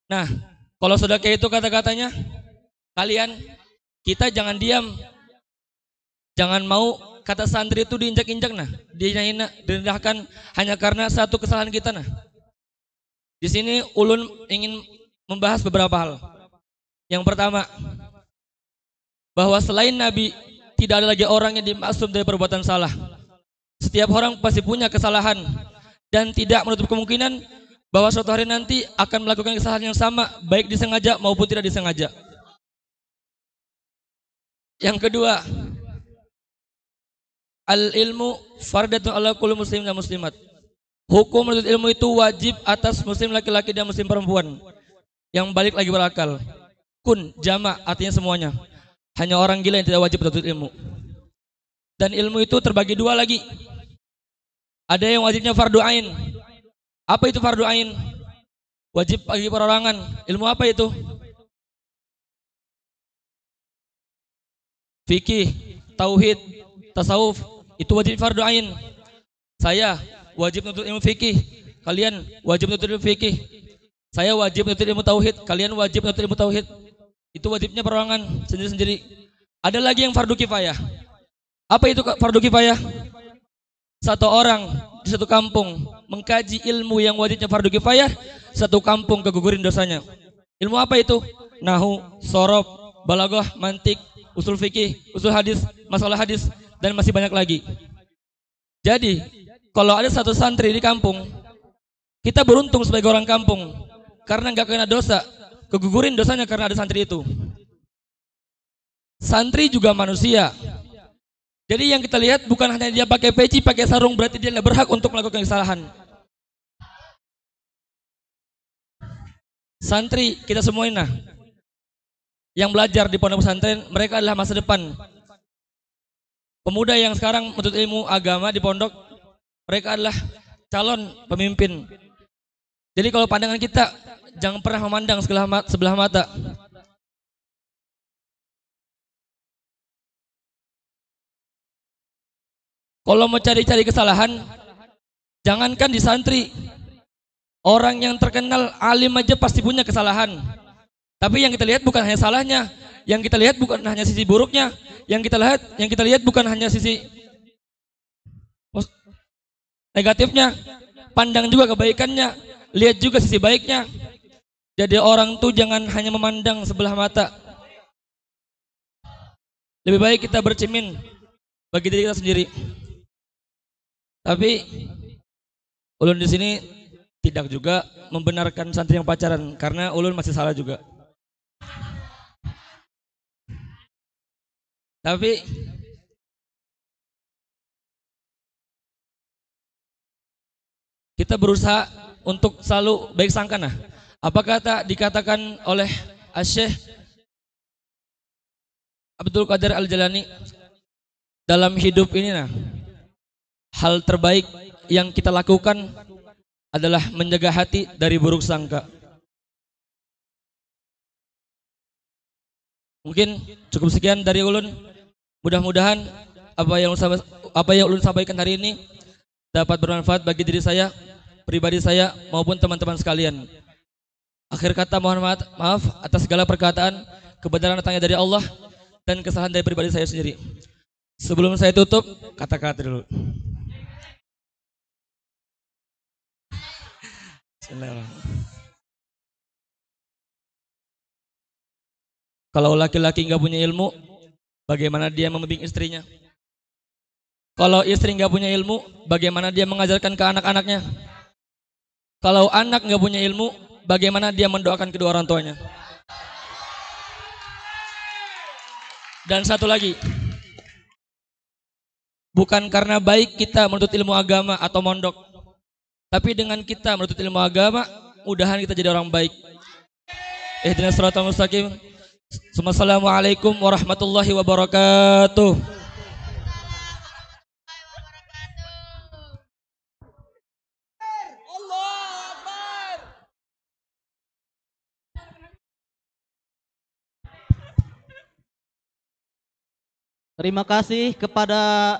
I: Nah, kalau sudah kayak itu kata-katanya, kalian kita jangan diam. Jangan mau kata santri itu diinjak-injak nah, dihina, direndahkan hanya karena satu kesalahan kita nah. Di sini ulun ingin membahas beberapa hal. Yang pertama, bahwa selain Nabi tidak ada lagi orang yang dimaksud dari perbuatan salah. Setiap orang pasti punya kesalahan dan tidak menutup kemungkinan bahwa suatu hari nanti akan melakukan kesalahan yang sama baik disengaja maupun tidak disengaja. Yang kedua, al ilmu fardatun ala kulli muslim dan muslimat. Hukum menuntut ilmu itu wajib atas muslim laki-laki dan muslim perempuan yang balik lagi berakal. Kun jama artinya semuanya. Hanya orang gila yang tidak wajib menuntut ilmu. Dan ilmu itu terbagi dua lagi. Ada yang wajibnya fardu ain, apa itu fardu ain? Wajib bagi perorangan. Ilmu apa itu? Fikih, tauhid, tasawuf, itu wajib fardu ain. Saya wajib menuntut ilmu fikih, kalian wajib menuntut ilmu fikih. Saya wajib menuntut ilmu tauhid, kalian wajib menuntut ilmu tauhid. Itu wajibnya perorangan sendiri-sendiri. Ada lagi yang fardu kifayah. Apa itu fardu kifayah? Satu orang di satu kampung mengkaji ilmu yang wajibnya fardu kifayah, satu kampung kegugurin dosanya. Ilmu apa itu? Nahu, sorob, balagoh, mantik, usul fikih, usul hadis, masalah hadis, dan masih banyak lagi. Jadi, kalau ada satu santri di kampung, kita beruntung sebagai orang kampung, karena nggak kena dosa, kegugurin dosanya karena ada santri itu. Santri juga manusia, jadi yang kita lihat bukan hanya dia pakai peci, pakai sarung, berarti dia tidak berhak untuk melakukan kesalahan. Santri kita semua ini nah, yang belajar di pondok pesantren, mereka adalah masa depan. Pemuda yang sekarang menuntut ilmu agama di pondok, mereka adalah calon pemimpin Jadi kalau pandangan kita jangan pernah memandang sebelah mata, Kalau mau cari-cari kesalahan, jangankan di santri, orang yang terkenal alim aja pasti punya kesalahan. Tapi yang kita lihat bukan hanya salahnya, yang kita lihat bukan hanya sisi buruknya, yang kita lihat, yang kita lihat bukan hanya sisi negatifnya, pandang juga kebaikannya, lihat juga sisi baiknya. Jadi orang tuh jangan hanya memandang sebelah mata. Lebih baik kita bercermin bagi diri kita sendiri. Tapi ulun di sini tidak juga membenarkan santri yang pacaran karena ulun masih salah juga. Tapi kita berusaha untuk selalu baik sangka nah. Apa kata dikatakan oleh Asyih Abdul Qadir Al-Jalani dalam hidup ini nah hal terbaik yang kita lakukan adalah menjaga hati dari buruk sangka. Mungkin cukup sekian dari ulun. Mudah-mudahan apa yang ulun apa yang ulun sampaikan hari ini dapat bermanfaat bagi diri saya, pribadi saya maupun teman-teman sekalian. Akhir kata mohon maaf, maaf atas segala perkataan, kebenaran datangnya dari Allah dan kesalahan dari pribadi saya sendiri. Sebelum saya tutup, kata-kata dulu. Kalau laki-laki nggak punya ilmu, bagaimana dia membimbing istrinya? Kalau istri nggak punya ilmu, bagaimana dia mengajarkan ke anak-anaknya? Kalau anak nggak punya ilmu, bagaimana dia mendoakan kedua orang tuanya? Dan satu lagi, bukan karena baik kita menuntut ilmu agama atau mondok, tapi dengan kita menuntut ilmu agama, mudahan kita jadi orang baik. Ihdinas siratal mustaqim. Assalamualaikum warahmatullahi wabarakatuh.
G: Terima kasih kepada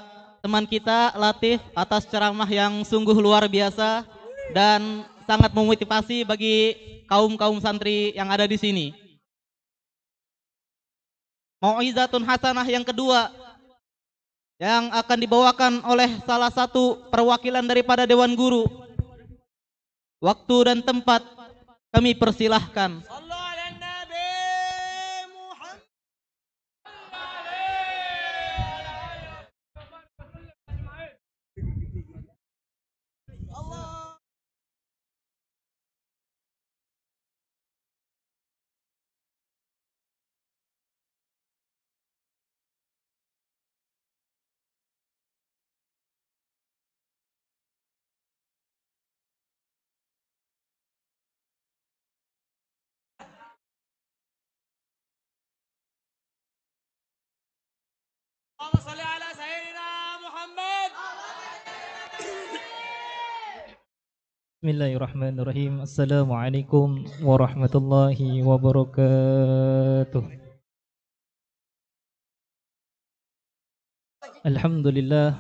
G: teman kita Latif atas ceramah yang sungguh luar biasa dan sangat memotivasi bagi kaum-kaum santri yang ada di sini. Mau'izatun hasanah yang kedua yang akan dibawakan oleh salah satu perwakilan daripada Dewan Guru. Waktu dan tempat kami persilahkan.
J: Bismillahirrahmanirrahim. Assalamualaikum warahmatullahi wabarakatuh. Alhamdulillah.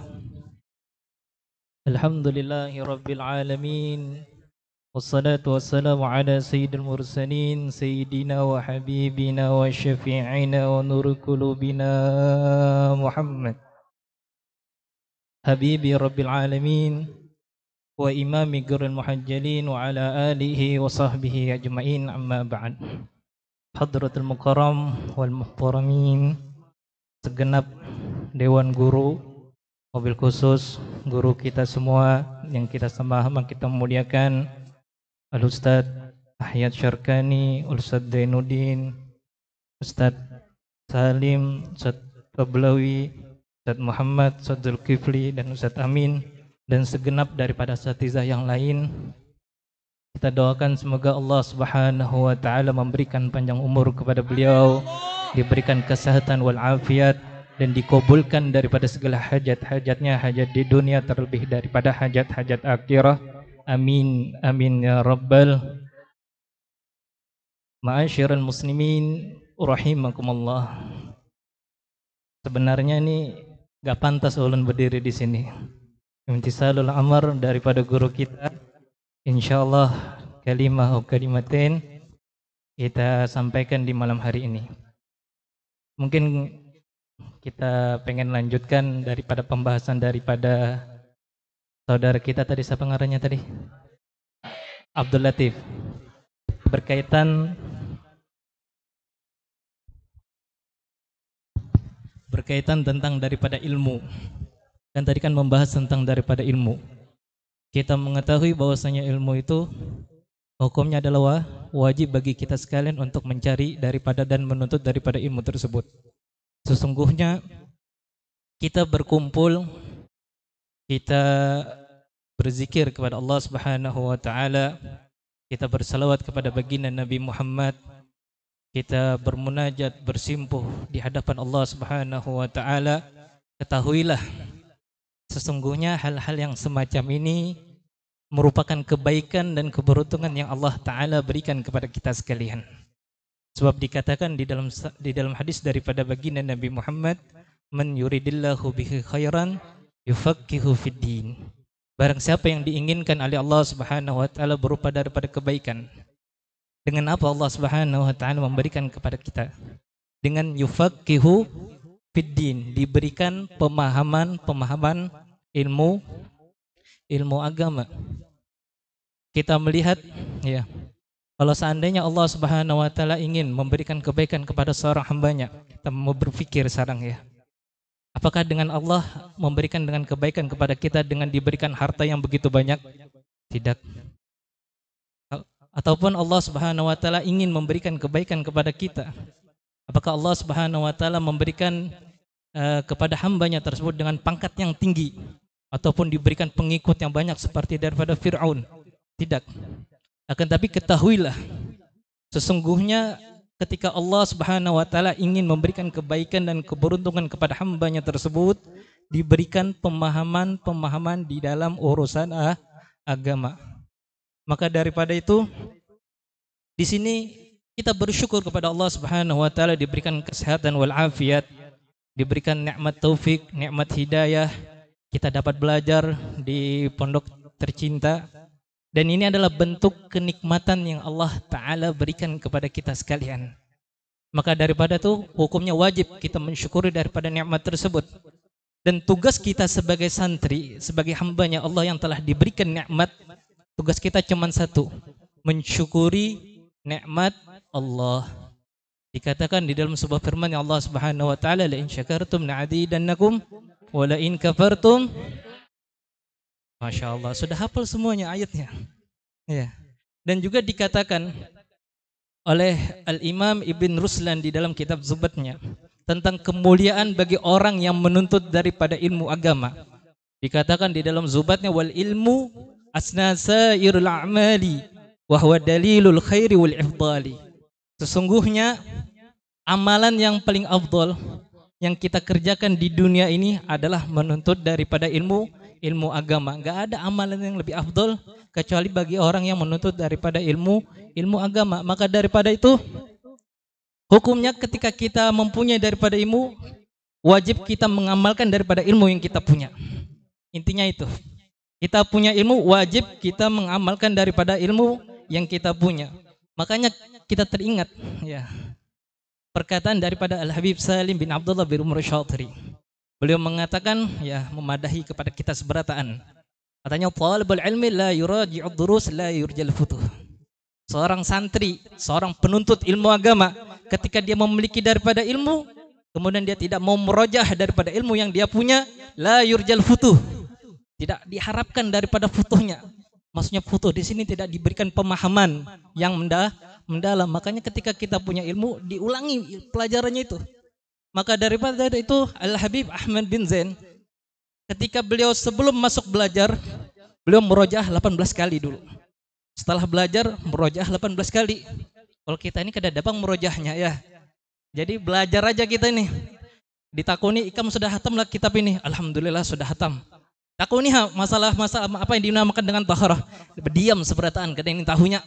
J: Alhamdulillahi rabbil alamin. Wassalatu wassalamu ala sayyidil mursalin sayyidina wa habibina wa syafi'ina wa nur qulubina Muhammad. Habibi rabbil alamin. wa imami gurul muhajjalin wa ala alihi wa sahbihi ajma'in amma ba'd. Hadratul mukarram wal muhtaramin segenap dewan guru mobil khusus guru kita semua yang kita sembah, yang kita muliakan al ustad ahyad Syarkani Ustaz Zainuddin ustad Salim ustad Tablawi ustad Muhammad Ustaz Zulkifli dan ustad Amin dan segenap daripada satizah yang lain kita doakan semoga Allah Subhanahu wa taala memberikan panjang umur kepada beliau diberikan kesehatan wal afiat dan dikabulkan daripada segala hajat-hajatnya hajat di dunia terlebih daripada hajat-hajat akhirah Amin amin ya rabbal Ma'asyiral muslimin rahimakumullah. Sebenarnya ini gak pantas ulun berdiri di sini. Imtisalul amar daripada guru kita. Insyaallah kalimah atau kalimatin kita sampaikan di malam hari ini. Mungkin kita pengen lanjutkan daripada pembahasan daripada saudara kita tadi siapa ngarannya tadi? Abdul Latif berkaitan berkaitan tentang daripada ilmu. Kan tadi kan membahas tentang daripada ilmu. Kita mengetahui bahwasanya ilmu itu hukumnya adalah wa- wajib bagi kita sekalian untuk mencari daripada dan menuntut daripada ilmu tersebut. Sesungguhnya kita berkumpul kita berzikir kepada Allah Subhanahu wa taala, kita bersalawat kepada baginda Nabi Muhammad, kita bermunajat bersimpuh di hadapan Allah Subhanahu wa taala, ketahuilah sesungguhnya hal-hal yang semacam ini merupakan kebaikan dan keberuntungan yang Allah taala berikan kepada kita sekalian. Sebab dikatakan di dalam di dalam hadis daripada baginda Nabi Muhammad, "Man yuridillahu bihi khairan yufaqihu fid din." Barang siapa yang diinginkan oleh Allah Subhanahu wa taala berupa daripada kebaikan. Dengan apa Allah Subhanahu wa taala memberikan kepada kita? Dengan yufaqihu fid din, diberikan pemahaman-pemahaman ilmu ilmu agama. Kita melihat ya, kalau seandainya Allah Subhanahu wa taala ingin memberikan kebaikan kepada seorang hambanya, kita mau berpikir sekarang ya. Apakah dengan Allah memberikan dengan kebaikan kepada kita dengan diberikan harta yang begitu banyak? Tidak. Ataupun Allah Subhanahu wa taala ingin memberikan kebaikan kepada kita. Apakah Allah Subhanahu wa taala memberikan uh, kepada hambanya tersebut dengan pangkat yang tinggi ataupun diberikan pengikut yang banyak seperti daripada Firaun? Tidak. Akan tapi ketahuilah sesungguhnya ketika Allah Subhanahu wa taala ingin memberikan kebaikan dan keberuntungan kepada hambanya tersebut diberikan pemahaman-pemahaman di dalam urusan ah, agama. Maka daripada itu di sini kita bersyukur kepada Allah Subhanahu wa taala diberikan kesehatan wal afiat, diberikan nikmat taufik, nikmat hidayah, kita dapat belajar di pondok tercinta dan ini adalah bentuk kenikmatan yang Allah Ta'ala berikan kepada kita sekalian. Maka daripada itu hukumnya wajib kita mensyukuri daripada nikmat tersebut. Dan tugas kita sebagai santri, sebagai hambanya Allah yang telah diberikan nikmat, tugas kita cuma satu, mensyukuri nikmat Allah. Dikatakan di dalam sebuah firman yang Allah Subhanahu wa taala, "La in syakartum la'azidannakum wa la in kafartum" Masya Allah, sudah hafal semuanya ayatnya. Ya. Dan juga dikatakan oleh Al-Imam Ibn Ruslan di dalam kitab Zubatnya tentang kemuliaan bagi orang yang menuntut daripada ilmu agama. Dikatakan di dalam Zubatnya wal ilmu asnasairul a'mali wa huwa dalilul khairi wal ifdali. Sesungguhnya amalan yang paling afdol yang kita kerjakan di dunia ini adalah menuntut daripada ilmu ilmu agama. Enggak ada amalan yang lebih afdol kecuali bagi orang yang menuntut daripada ilmu ilmu agama. Maka daripada itu hukumnya ketika kita mempunyai daripada ilmu wajib kita mengamalkan daripada ilmu yang kita punya. Intinya itu. Kita punya ilmu wajib kita mengamalkan daripada ilmu yang kita punya. Makanya kita teringat ya perkataan daripada Al Habib Salim bin Abdullah bin Umar Syatri. Beliau mengatakan ya memadahi kepada kita seberataan. Katanya talibul ilmi la yuraji'ud durus la yurjal futuh. Seorang santri, seorang penuntut ilmu agama ketika dia memiliki daripada ilmu kemudian dia tidak mau merojah daripada ilmu yang dia punya la yurjal futuh. Tidak diharapkan daripada futuhnya. Maksudnya futuh di sini tidak diberikan pemahaman yang mendah, mendalam. Makanya ketika kita punya ilmu diulangi pelajarannya itu. Maka daripada itu Al Habib Ahmad bin Zain ketika beliau sebelum masuk belajar beliau merojah 18 kali dulu. Setelah belajar merojah 18 kali. Kalau kita ini kada dapat merojahnya ya. Jadi belajar aja kita ini. Ditakuni ikam sudah hatam lah kitab ini. Alhamdulillah sudah hatam. Takuniha masalah masalah apa yang dinamakan dengan taharah. Berdiam seberataan kadang ini tahunya.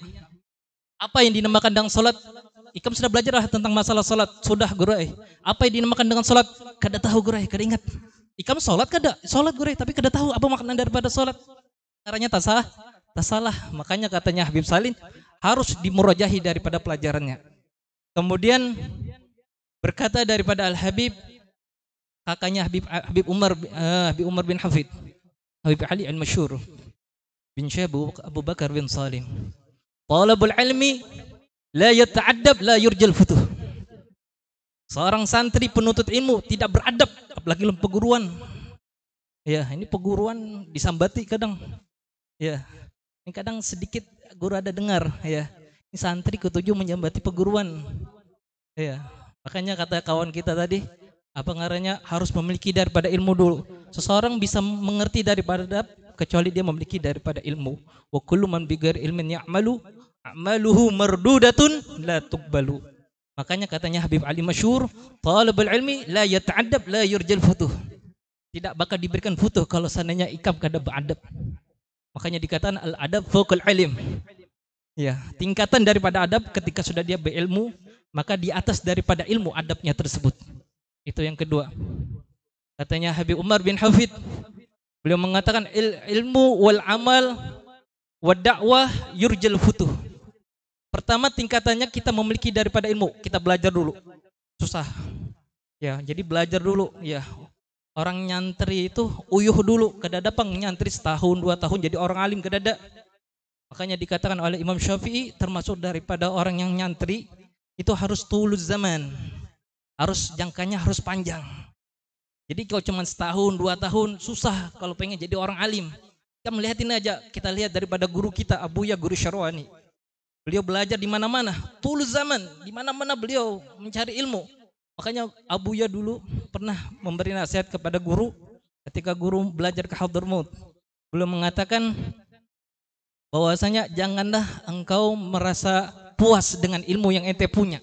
J: Apa yang dinamakan dengan salat? Ikam sudah belajar lah tentang masalah salat. Sudah gurai. Apa yang dinamakan dengan salat? Kada tahu gurai, kada ingat. Ikam salat kada? Salat gurai, tapi kada tahu apa makna daripada salat. Caranya tak salah. Tak salah. Makanya katanya Habib Salim harus dimurajahi daripada pelajarannya. Kemudian berkata daripada Al Habib kakaknya Habib Habib Umar uh, Habib Umar bin Hafid Habib Ali al Masyur bin Syekh Abu Bakar bin Salim Talabul ilmi la yata'addab la yurjal futuh Seorang santri penuntut ilmu tidak beradab apalagi dalam perguruan. Ya, ini perguruan disambati kadang. Ya. Ini kadang sedikit guru ada dengar ya. Ini santri ketujuh menyambati perguruan. Ya. Makanya kata kawan kita tadi, apa ngarannya harus memiliki daripada ilmu dulu. Seseorang bisa mengerti daripada kecuali dia memiliki daripada ilmu. Wa kullu man bighairi ilmin ya'malu a'maluhu mardudatun la tuqbalu. Makanya katanya Habib Ali Masyur, talabul ilmi la yata'addab la yurjal futuh. Tidak bakal diberikan futuh kalau seandainya ikam kada beradab. Makanya dikatakan al-adab fawqal ilm. Ya, tingkatan daripada adab ketika sudah dia berilmu, maka di atas daripada ilmu adabnya tersebut. Itu yang kedua. Katanya Habib Umar bin Hafid, beliau mengatakan il, ilmu wal amal wa dakwah yurjal futuh. Pertama tingkatannya kita memiliki daripada ilmu, kita belajar dulu. Susah. Ya, jadi belajar dulu ya. Orang nyantri itu uyuh dulu, kedada pang nyantri setahun dua tahun jadi orang alim kedada. Makanya dikatakan oleh Imam Syafi'i termasuk daripada orang yang nyantri itu harus tulus zaman. Harus jangkanya harus panjang. Jadi kalau cuma setahun, dua tahun susah kalau pengen jadi orang alim. Kita melihat ini aja, kita lihat daripada guru kita Abuya Guru Syarwani. Beliau belajar di mana-mana, tulus zaman, di mana-mana beliau mencari ilmu. Makanya Abuya dulu pernah memberi nasihat kepada guru ketika guru belajar ke Hadramaut. Beliau mengatakan bahwasanya janganlah engkau merasa puas dengan ilmu yang ente punya.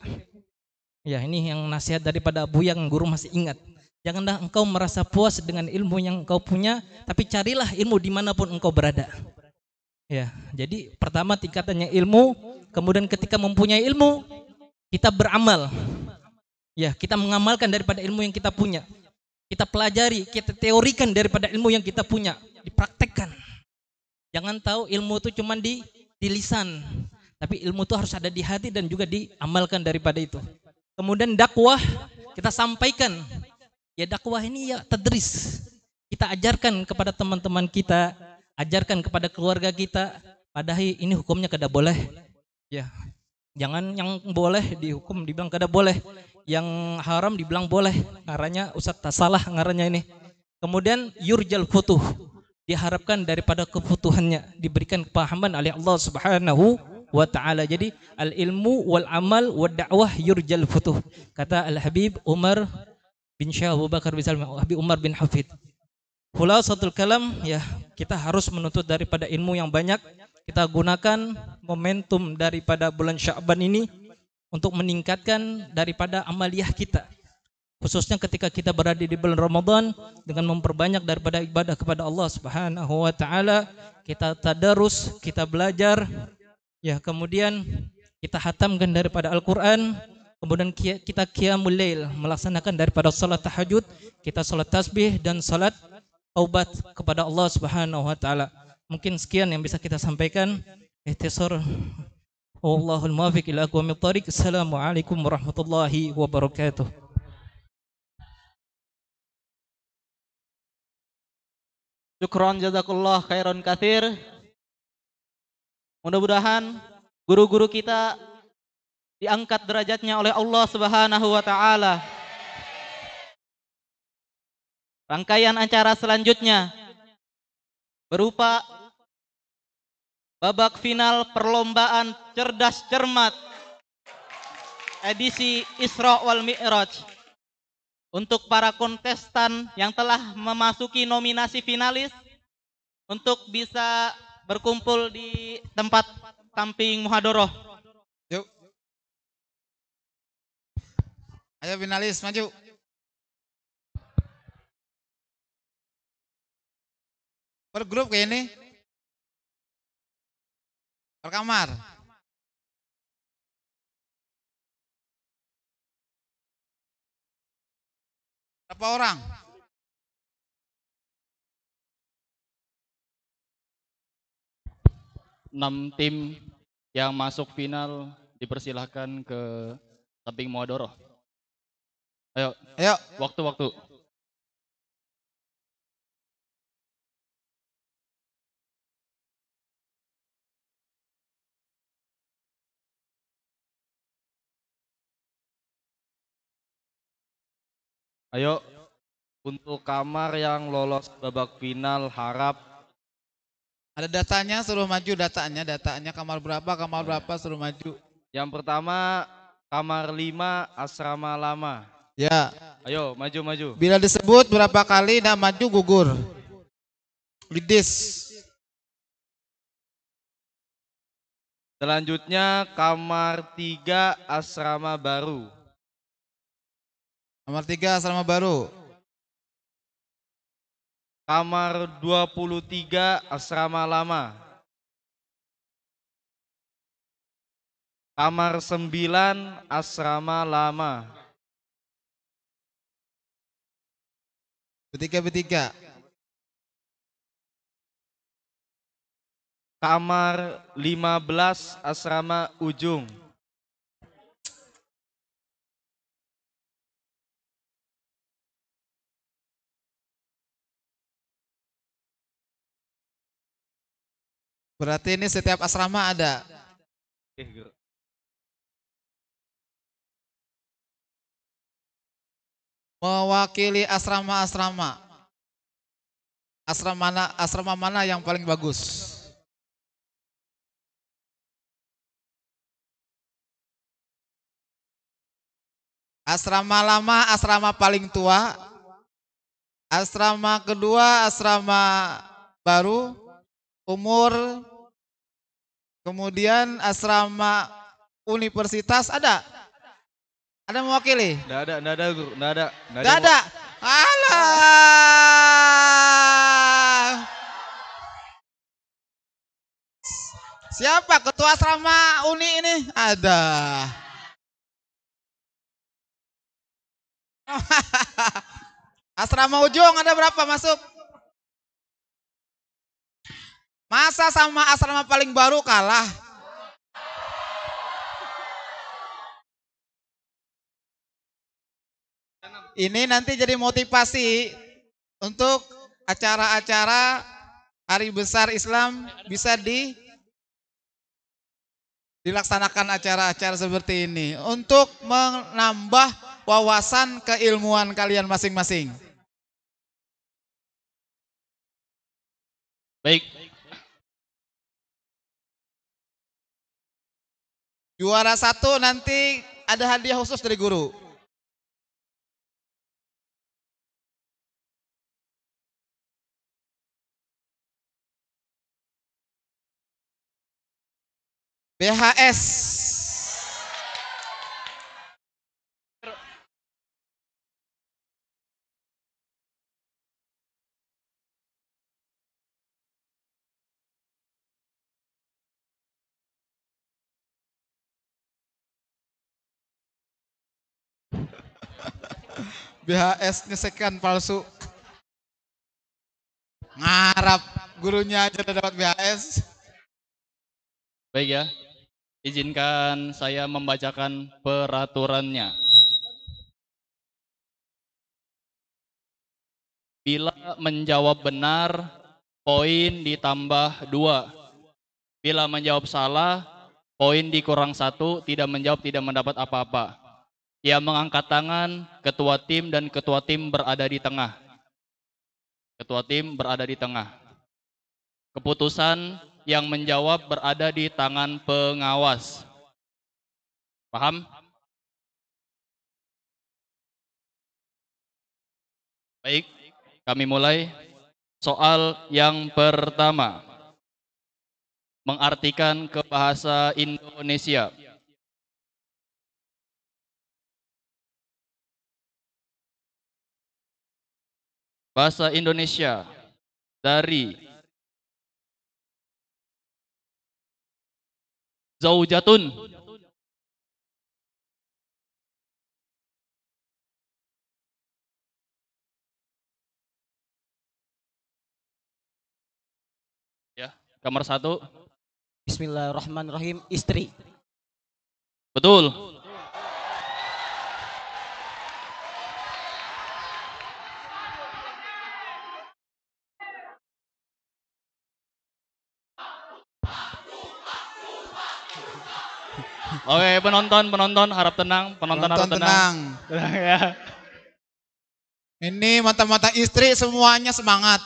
J: Ya, ini yang nasihat daripada Abu yang guru masih ingat. Janganlah engkau merasa puas dengan ilmu yang engkau punya, tapi carilah ilmu di mana pun engkau berada. Ya, jadi pertama tingkatannya ilmu, kemudian ketika mempunyai ilmu, kita beramal. Ya, kita mengamalkan daripada ilmu yang kita punya. Kita pelajari, kita teorikan daripada ilmu yang kita punya, dipraktekkan. Jangan tahu ilmu itu cuma di di lisan, tapi ilmu itu harus ada di hati dan juga diamalkan daripada itu. Kemudian dakwah kita sampaikan. Ya dakwah ini ya tadris. Kita ajarkan kepada teman-teman kita, ajarkan kepada keluarga kita. Padahal ini hukumnya kada boleh. Ya. Jangan yang boleh dihukum dibilang kada boleh. Yang haram dibilang boleh. Ngaranya Ustaz tak salah ngaranya ini. Kemudian yurjal futuh. Diharapkan daripada kefutuhannya diberikan kepahaman oleh Allah Subhanahu wa taala. Jadi al ilmu wal amal wa dakwah yurjal futuh. Kata Al Habib Umar bin Syah Abu Bakar bin Salim Habib Umar bin Hafid. Khulasatul kalam ya kita harus menuntut daripada ilmu yang banyak. Kita gunakan momentum daripada bulan Sya'ban ini untuk meningkatkan daripada amaliyah kita. Khususnya ketika kita berada di bulan Ramadan dengan memperbanyak daripada ibadah kepada Allah Subhanahu wa taala, kita tadarus, kita belajar, Ya, kemudian kita hatamkan daripada Al-Quran, kemudian kita qiyamul lail, melaksanakan daripada salat tahajud, kita salat tasbih dan salat taubat kepada Allah Subhanahu wa taala. Mungkin sekian yang bisa kita sampaikan. Ihtisar Wallahul muwaffiq ila aqwamit thariq. Assalamualaikum warahmatullahi wabarakatuh.
G: Syukron jazakallah khairan kathir. Mudah-mudahan guru-guru kita diangkat derajatnya oleh Allah Subhanahu wa taala. Rangkaian acara selanjutnya berupa babak final perlombaan cerdas cermat edisi Isra wal Mi'raj untuk para kontestan yang telah memasuki nominasi finalis untuk bisa berkumpul di tempat samping muhadoroh.
A: Yuk. Ayo finalis maju.
H: Per grup kayak ini. Per kamar. Berapa orang?
K: enam tim yang masuk final dipersilahkan ke samping Muadoroh. Ayo,
H: Ayo,
K: waktu-waktu. Ayo, untuk kamar yang lolos babak final harap
H: ada datanya suruh maju datanya, datanya kamar berapa, kamar berapa suruh maju.
K: yang pertama kamar 5 asrama lama.
H: Ya,
K: Ayo, maju-maju.
H: bila disebut berapa kali tidak maju gugur. Lidis.
K: Selanjutnya kamar 3 asrama baru.
H: Nomor tiga asrama baru.
K: Kamar 23 asrama lama. Kamar 9 asrama lama.
H: Bertiga bertiga.
K: Kamar 15 asrama ujung.
H: Berarti ini setiap asrama ada. Mewakili asrama-asrama. Asrama mana asrama mana yang paling bagus? Asrama lama, asrama paling tua. Asrama kedua, asrama baru. Umur. Kemudian asrama universitas ada? Ada mewakili?
K: Nggak ada, nggak ada, guru. Nggak ada.
H: Tidak ada. Alah. Siapa ketua asrama Uni ini? Ada. [LAUGHS] asrama ujung ada berapa masuk? Masa sama asrama paling baru kalah? Ini nanti jadi motivasi untuk acara-acara hari besar Islam bisa di dilaksanakan acara-acara seperti ini untuk menambah wawasan keilmuan kalian masing-masing.
K: Baik,
H: Juara satu nanti ada hadiah khusus dari guru. BHS. BHS nyesekan palsu. Ngarap gurunya aja udah dapat BHS.
K: baik ya. Izinkan saya membacakan peraturannya. Bila menjawab benar, poin ditambah dua. Bila menjawab salah, poin dikurang satu, tidak menjawab tidak mendapat apa-apa. Yang mengangkat tangan, ketua tim dan ketua tim berada di tengah. Ketua tim berada di tengah. Keputusan yang menjawab berada di tangan pengawas. Paham? Baik, kami mulai. Soal yang pertama. Mengartikan ke bahasa Indonesia. bahasa Indonesia dari zaujatun. Ya kamar satu.
L: Bismillahirrahmanirrahim istri.
K: Betul. Oke, penonton, penonton harap tenang, penonton, harap
A: Penonton
K: tenang.
A: tenang.
K: Tenang [LAUGHS] ya.
A: Ini mata-mata istri semuanya semangat.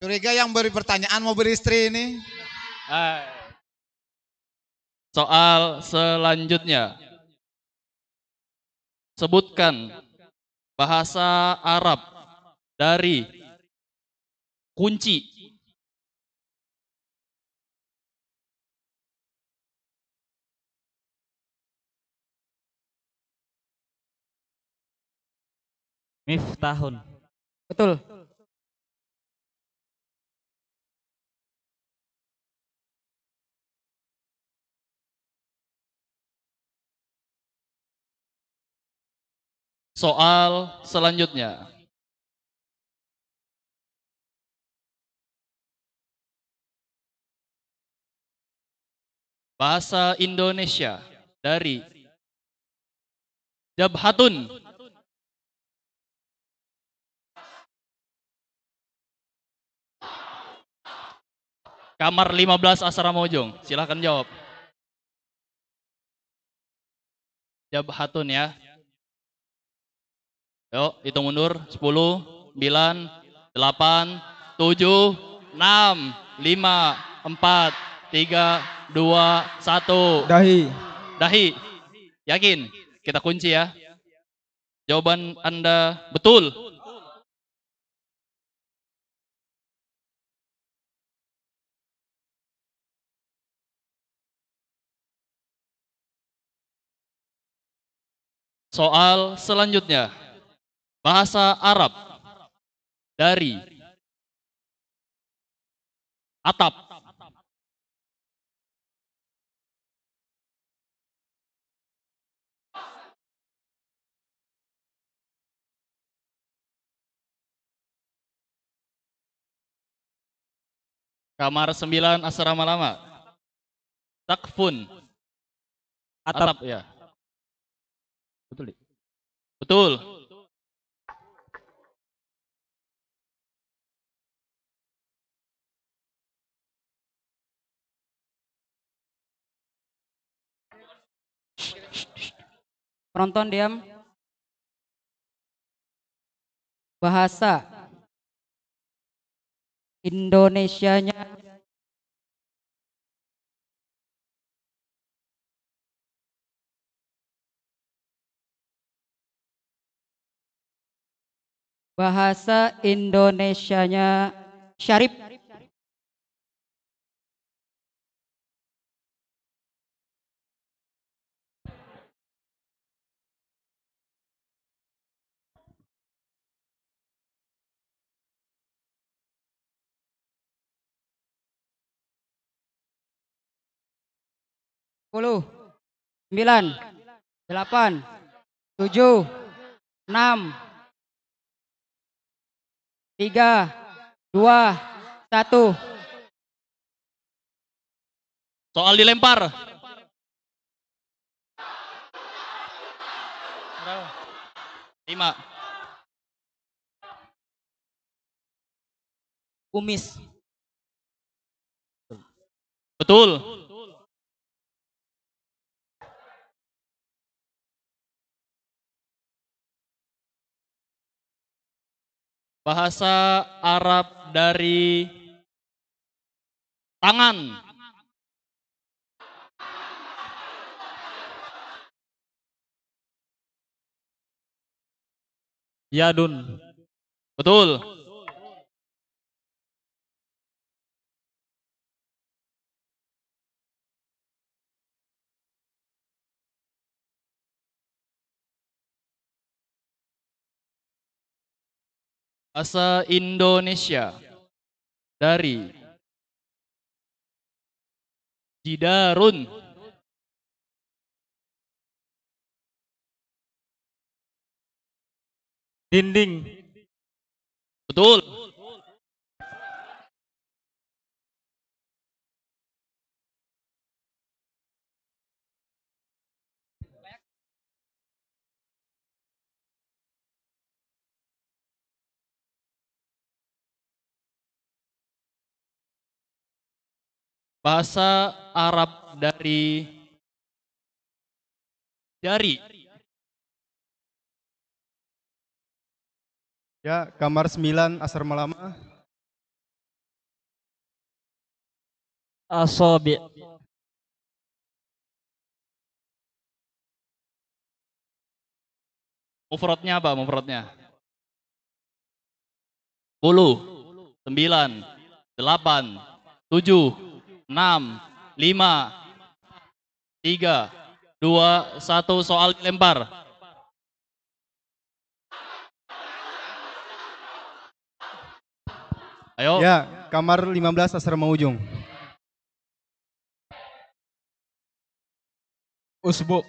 A: Curiga yang beri pertanyaan mau beristri ini.
K: Hai. Soal selanjutnya. Sebutkan bahasa Arab dari kunci.
L: Miftahun.
J: Betul.
K: Soal selanjutnya. Bahasa Indonesia dari Jabhatun. Kamar 15 Asrama Ujung. Silahkan jawab. Jabhatun ya. Yuk, hitung mundur. 10, 9, 8, 7, 6, 5, 4, 3, 2, 1.
J: Dahi.
K: Dahi. Yakin? Kita kunci ya. Jawaban Anda betul. Soal selanjutnya. Bahasa Arab dari atap. Kamar 9 asrama lama. Takfun.
L: Atap.
K: ya. Betul. Betul.
L: Penonton diam. Bahasa Indonesianya Bahasa Indonesianya Syarif. Sepuluh, sembilan, delapan, tujuh, enam, tiga, dua, satu.
K: Soal dilempar. Lima.
L: Kumis.
K: Betul. Bahasa Arab dari tangan.
L: Yadun.
K: Betul. Bahasa Indonesia dari Jidarun.
M: Dinding.
K: Betul. Bahasa Arab dari jari.
N: Ya, kamar 9 asar malama.
M: Asabi.
K: Mufradnya apa mufradnya? 10, 9, 8, 7, 6, 5, 3, 2, 1, soal lempar. Ayo.
N: Ya, kamar 15 asrama ujung.
M: Usbu.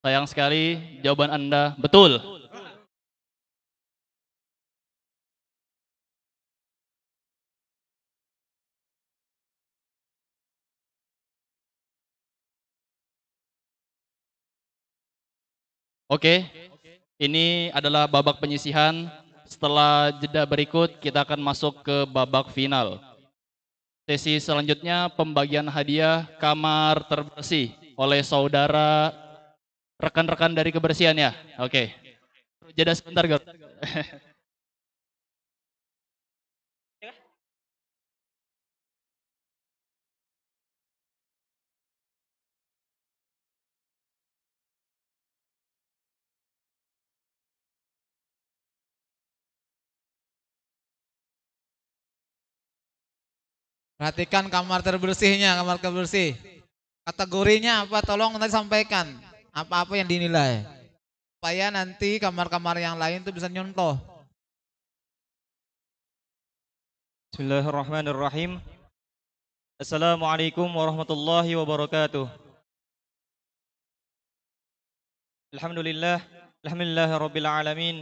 K: Sayang sekali jawaban Anda betul. Oke, ini adalah babak penyisihan. Setelah jeda berikut, kita akan masuk ke babak final. Sesi selanjutnya pembagian hadiah kamar terbersih oleh saudara rekan-rekan dari kebersihan ya. Oke. Jeda sebentar, Gar. [LAUGHS]
H: Perhatikan kamar terbersihnya, kamar terbersih. Kategorinya apa? Tolong nanti sampaikan. Apa-apa yang dinilai. Supaya nanti kamar-kamar yang lain itu bisa nyontoh.
O: Bismillahirrahmanirrahim. Assalamualaikum warahmatullahi wabarakatuh. Alhamdulillah, alhamdulillah rabbil alamin.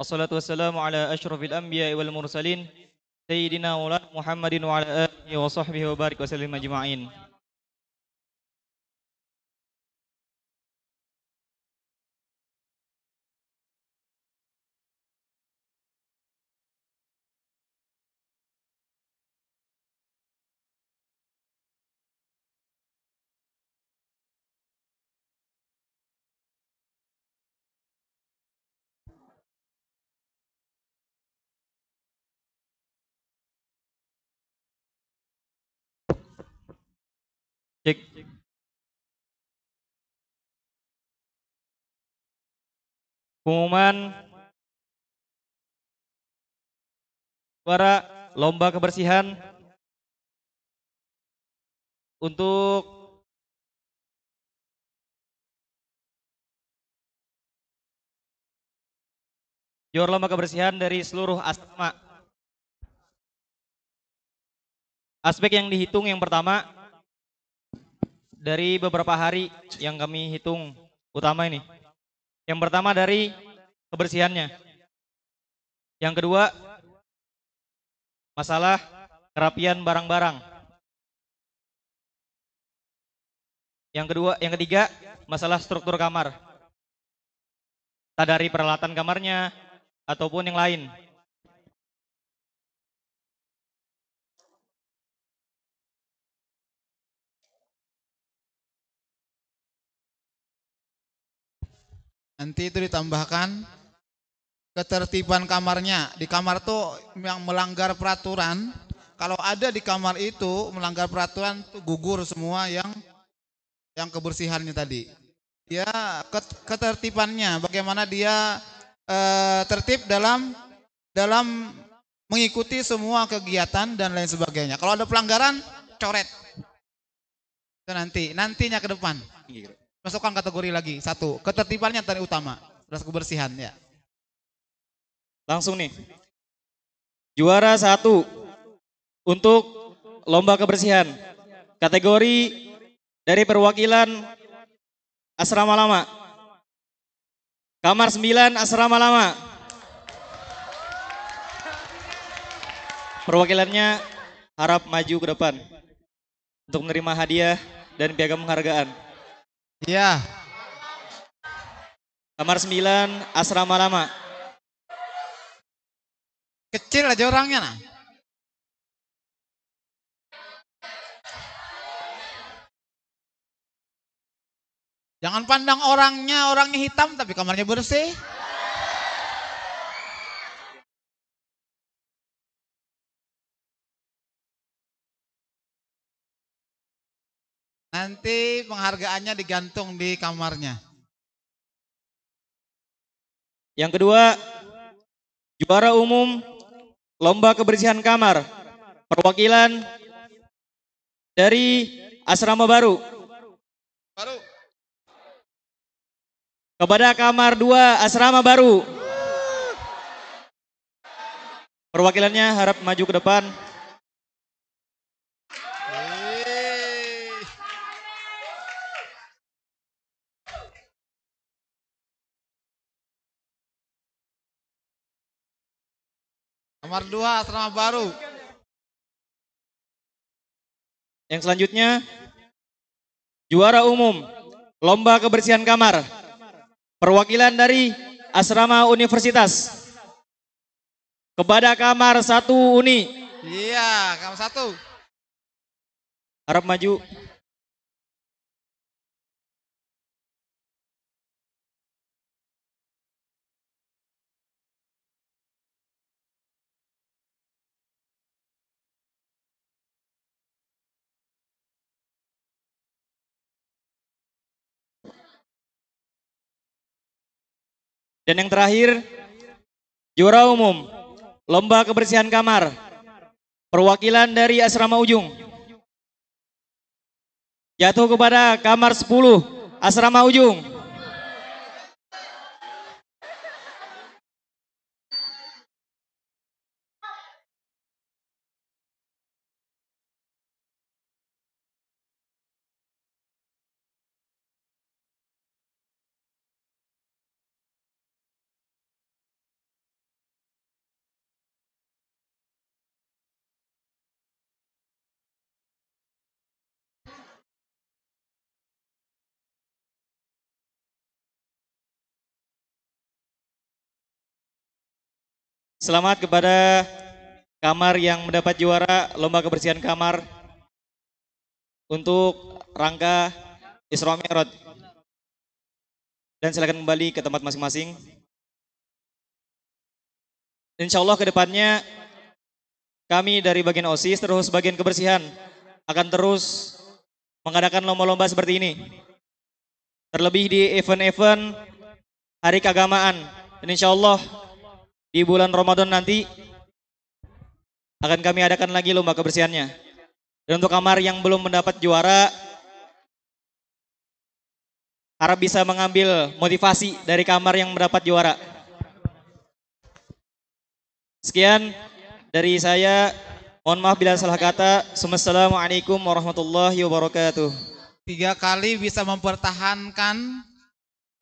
O: Wassalatu wassalamu ala asyrafil anbiya wal mursalin. Sayyidina Maulana Muhammadin wa ala alihi wa sahbihi wa barik wa sallim ajma'in. Pengumuman para lomba kebersihan untuk juara lomba kebersihan dari seluruh asrama. Aspek yang dihitung yang pertama dari beberapa hari yang kami hitung utama ini. Yang pertama dari kebersihannya. Yang kedua masalah kerapian barang-barang. Yang kedua, yang ketiga masalah struktur kamar. Tak dari peralatan kamarnya ataupun yang lain.
H: Nanti itu ditambahkan ketertiban kamarnya. Di kamar tuh yang melanggar peraturan, kalau ada di kamar itu melanggar peraturan tuh gugur semua yang yang kebersihannya tadi. Ket- ketertibannya, bagaimana dia eh, tertib dalam dalam mengikuti semua kegiatan dan lain sebagainya. Kalau ada pelanggaran, coret. Itu nanti, nantinya ke depan. Masukkan kategori lagi satu, ketertibannya tadi utama, terus kebersihan ya.
O: Langsung nih. Juara satu untuk lomba kebersihan. Kategori dari perwakilan asrama lama. Kamar 9 asrama lama. Perwakilannya harap maju ke depan untuk menerima hadiah dan piagam penghargaan.
H: Iya.
O: Kamar 9 asrama lama.
H: Kecil aja orangnya nah. Jangan pandang orangnya, orangnya hitam tapi kamarnya bersih. Nanti penghargaannya digantung di kamarnya.
O: Yang kedua, juara umum lomba kebersihan kamar. Perwakilan dari asrama baru.
H: Baru.
O: Kepada kamar 2 asrama baru. Perwakilannya harap maju ke depan.
H: Kamar 2 asrama baru.
O: Yang selanjutnya, juara umum lomba kebersihan kamar. Perwakilan dari asrama universitas. Kepada kamar satu uni.
H: Iya, kamar satu.
O: Harap maju. Dan yang terakhir, juara umum lomba kebersihan kamar. Perwakilan dari asrama ujung. Jatuh kepada kamar 10 asrama ujung. Selamat kepada kamar yang mendapat juara lomba kebersihan kamar untuk rangka Isra Mi'raj. Dan silakan kembali ke tempat masing-masing. Insya Allah ke depannya kami dari bagian OSIS terus bagian kebersihan akan terus mengadakan lomba-lomba seperti ini. Terlebih di event-event hari keagamaan. Dan insya Allah di bulan Ramadan nanti akan kami adakan lagi lomba kebersihannya. Dan untuk kamar yang belum mendapat juara, harap bisa mengambil motivasi dari kamar yang mendapat juara. Sekian dari saya. Mohon maaf bila salah kata. Assalamualaikum warahmatullahi wabarakatuh.
H: Tiga kali bisa mempertahankan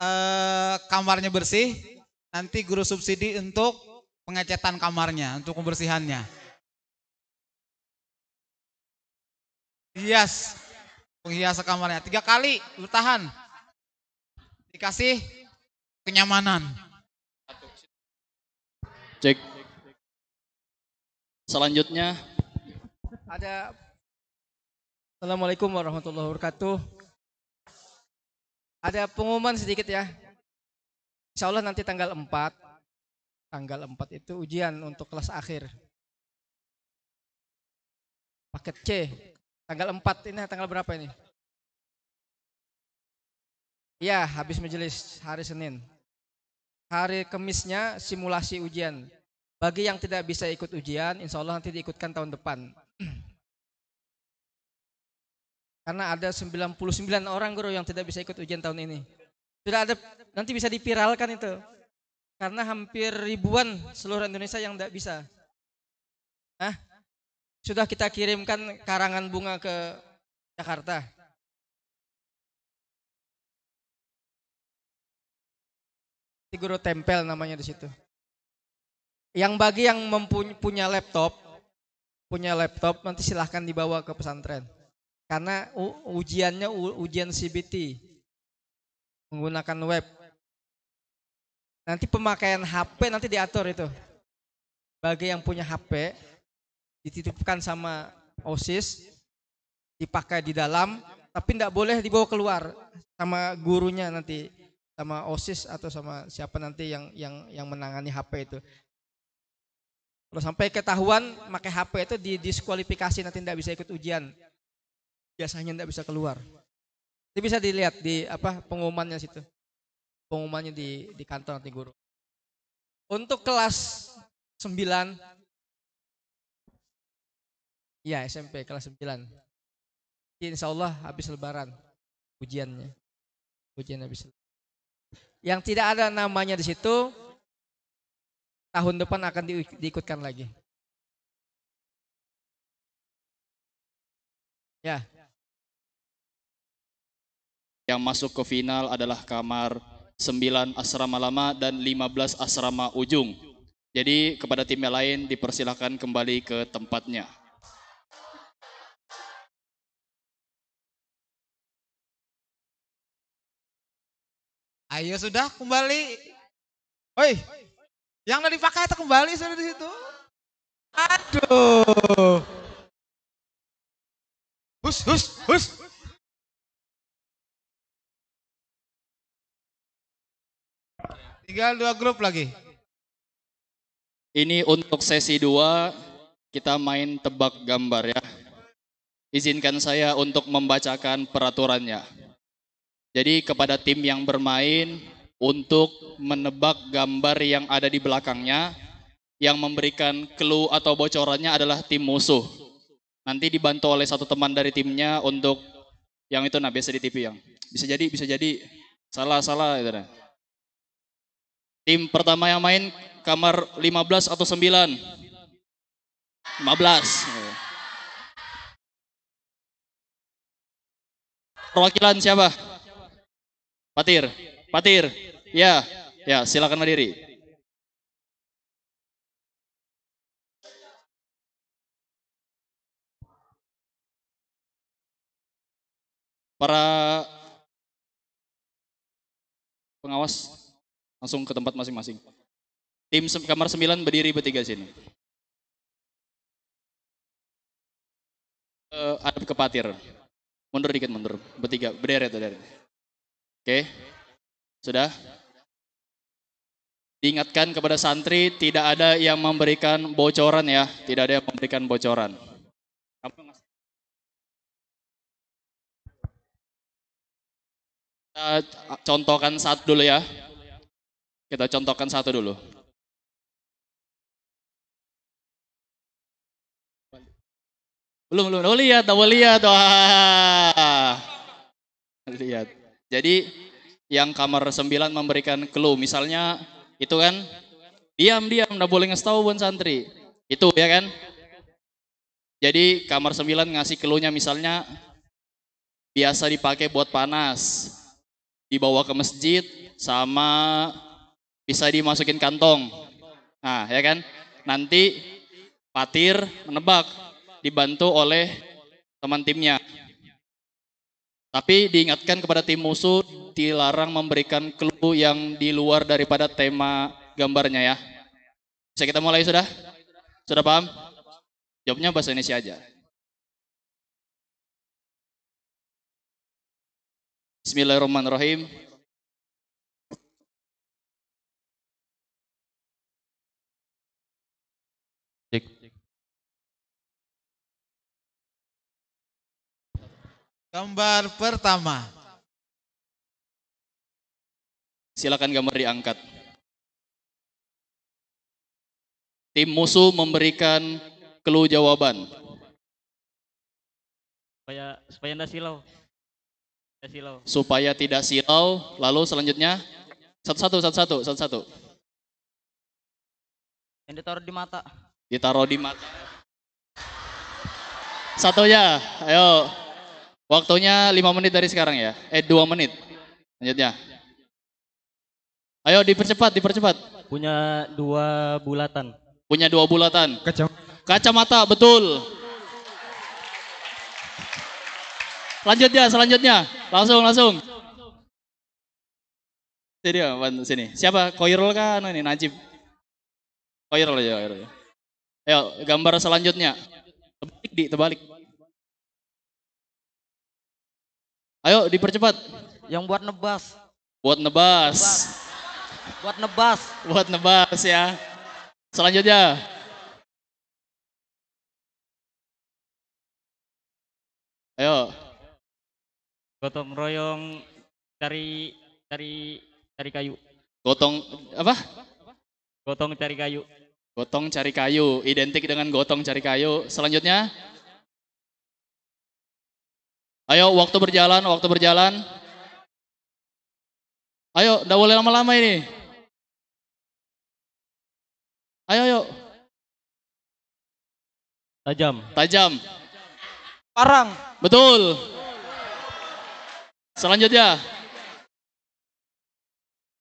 H: eh, kamarnya bersih. Nanti guru subsidi untuk pengecatan kamarnya, untuk pembersihannya. Hias, penghiasan kamarnya. Tiga kali bertahan. Dikasih kenyamanan.
K: Cek. Selanjutnya
P: Ada Assalamualaikum warahmatullahi wabarakatuh. Ada pengumuman sedikit ya. Insya Allah nanti tanggal 4 Tanggal 4 itu ujian untuk kelas akhir Paket C Tanggal 4 ini tanggal berapa ini? Iya habis majelis hari Senin Hari Kemisnya simulasi ujian bagi yang tidak bisa ikut ujian, insya Allah nanti diikutkan tahun depan. [CLEARS THROAT] Karena ada 99 orang guru yang tidak bisa ikut ujian tahun ini. Sudah ada, nanti bisa dipiralkan itu. Karena hampir ribuan seluruh Indonesia yang tidak bisa. Hah? sudah kita kirimkan karangan bunga ke Jakarta. Guru tempel namanya di situ. Yang bagi yang mempunyai laptop, punya laptop nanti silahkan dibawa ke pesantren. Karena ujiannya ujian CBT menggunakan web. Nanti pemakaian HP nanti diatur itu. Bagi yang punya HP dititipkan sama OSIS, dipakai di dalam, tapi tidak boleh dibawa keluar sama gurunya nanti, sama OSIS atau sama siapa nanti yang yang yang menangani HP itu. Kalau sampai ketahuan pakai HP itu didiskualifikasi nanti tidak bisa ikut ujian. Biasanya tidak bisa keluar. Itu bisa dilihat di apa pengumumannya situ. Pengumumannya di di kantor nanti guru. Untuk kelas 9 Ya SMP kelas 9 Insya Allah habis lebaran ujiannya. Ujian habis lebaran. Yang tidak ada namanya di situ tahun depan akan di- diikutkan lagi. Ya,
K: Yang masuk ke final adalah kamar 9 asrama lama dan 15 asrama ujung. Jadi kepada tim yang lain dipersilakan kembali ke tempatnya.
A: Ayo sudah kembali. Oi, yang udah dipakai itu kembali sudah di situ. Aduh. Hus, hus, hus. Tinggal dua grup lagi.
K: Ini untuk sesi 2 kita main tebak gambar ya. Izinkan saya untuk membacakan peraturannya. Jadi kepada tim yang bermain untuk menebak gambar yang ada di belakangnya yang memberikan clue atau bocorannya adalah tim musuh. Nanti dibantu oleh satu teman dari timnya untuk yang itu nah biasa di TV yang bisa jadi bisa jadi salah salah itu nah. Tim pertama yang main kamar 15 atau 9? 15. Perwakilan siapa? Patir. Patir. Ya, ya, silakan berdiri. Para pengawas langsung ke tempat masing-masing. Tim kamar 9 berdiri bertiga sini. Eh, hadap ke Patir. Mundur dikit mundur. Bertiga, berderet berderet. Oke. Sudah? Diingatkan kepada santri tidak ada yang memberikan bocoran ya, tidak ada yang memberikan bocoran. Kita contohkan satu dulu ya. Kita contohkan satu dulu. Belum, belum. Oh lihat, oh lihat. Wah. Lihat. Jadi yang kamar 9 memberikan clue. Misalnya itu kan, diam, diam, nggak boleh ngasih tahu buat santri. Itu ya kan. Jadi kamar 9 ngasih clue-nya misalnya biasa dipakai buat panas. Dibawa ke masjid sama bisa dimasukin kantong. Nah, ya kan? Nanti Patir menebak dibantu oleh teman timnya. Tapi diingatkan kepada tim musuh dilarang memberikan clue yang di luar daripada tema gambarnya ya. Bisa kita mulai sudah? Sudah paham? Jawabnya bahasa Indonesia aja. Bismillahirrahmanirrahim.
A: Gambar pertama.
K: Silakan gambar diangkat. Tim musuh memberikan clue jawaban.
O: supaya supaya ndak silau ndak silau
K: Supaya tidak silau, lalu selanjutnya satu-satu, satu-satu, satu-satu.
O: yang ditaruh di mata
K: Ditaruh di mata. Satunya, ayo. Waktunya 5 menit dari sekarang ya. Eh 2 menit. Lanjutnya. Ayo dipercepat, dipercepat.
M: Punya dua bulatan.
K: Punya dua bulatan.
H: Kacam
K: Kacamata, betul. Selanjutnya, selanjutnya. Langsung, langsung. Sini, ya, bantu sini. Siapa? Koirul kan ini Najib. Koirul aja, Koirul. Ayo, gambar selanjutnya. Terbalik, di, terbalik. Ayo, dipercepat.
Q: Yang buat nebas.
K: Buat nebas.
Q: Buat nebas.
K: Buat nebas ya. Selanjutnya. Ayo.
M: Gotong royong cari cari cari kayu.
K: Gotong apa?
M: Gotong cari kayu.
K: Gotong cari kayu, identik dengan gotong cari kayu. Selanjutnya. Ayo, waktu berjalan, waktu berjalan. Ayo, nggak boleh lama-lama ini. Ayo, ayo.
M: Tajam.
K: Tajam.
H: Parang.
K: Betul. Selanjutnya.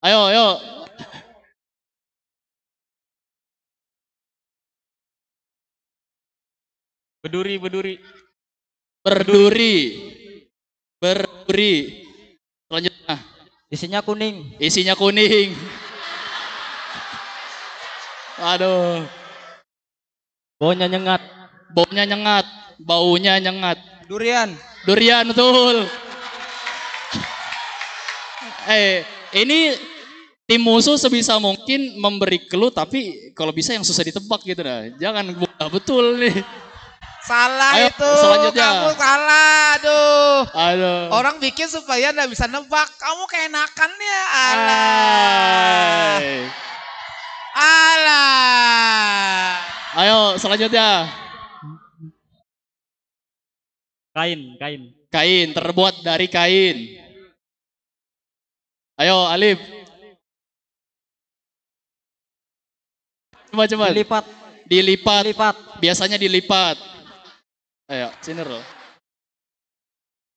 K: Ayo, ayo.
M: Berduri, berduri.
K: Berduri. Berduri. Selanjutnya.
Q: Isinya kuning.
K: Isinya kuning. Aduh.
M: Baunya nyengat.
K: Baunya nyengat. Baunya nyengat.
H: Durian.
K: Durian betul. Eh, ini tim musuh sebisa mungkin memberi clue tapi kalau bisa yang susah ditebak gitu dah. Jangan betul nih.
H: Salah
K: Ayo,
H: itu.
K: selanjutnya.
H: Kamu salah. Aduh.
K: Aduh.
H: Orang bikin supaya nggak bisa nebak. Kamu keenakan ya. Alah.
K: Ayo selanjutnya.
M: Kain, kain.
K: Kain terbuat dari kain. Ayo Alif. Coba coba.
Q: Dilipat.
K: Dilipat.
Q: Dilipat.
K: Biasanya dilipat. Ayo, sini Rul.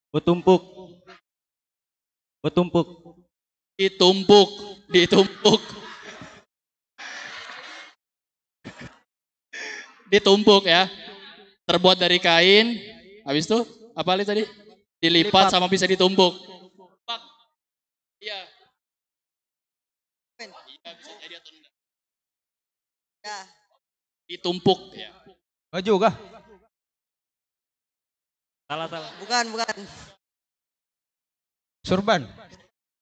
M: Bertumpuk. Bertumpuk.
K: Ditumpuk, ditumpuk. Ditumpuk ya. Terbuat dari kain. Habis itu apa Ali tadi? Dilipat
Q: Dilipat.
K: sama bisa ditumpuk. Iya. Iya, bisa jadi atau enggak.
R: Ya.
K: Ditumpuk ya.
H: Baju kah?
M: Salah, salah.
R: Bukan, bukan.
H: Surban.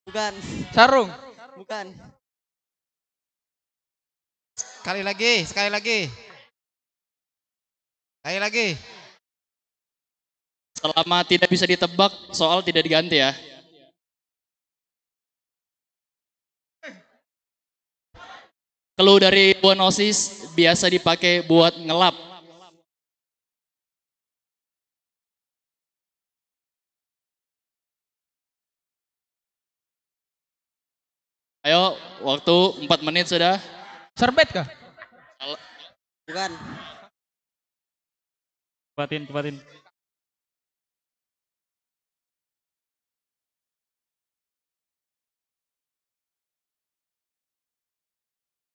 R: Bukan.
H: Sarung.
R: Bukan.
H: Sekali lagi, sekali lagi. Sekali lagi.
K: Selama tidak bisa ditebak, soal tidak diganti ya. Clue dari Bonosis biasa dipakai buat ngelap. Ayo, waktu 4 menit sudah.
H: Serbet kah?
R: Bukan.
M: Cepatin, cepatin.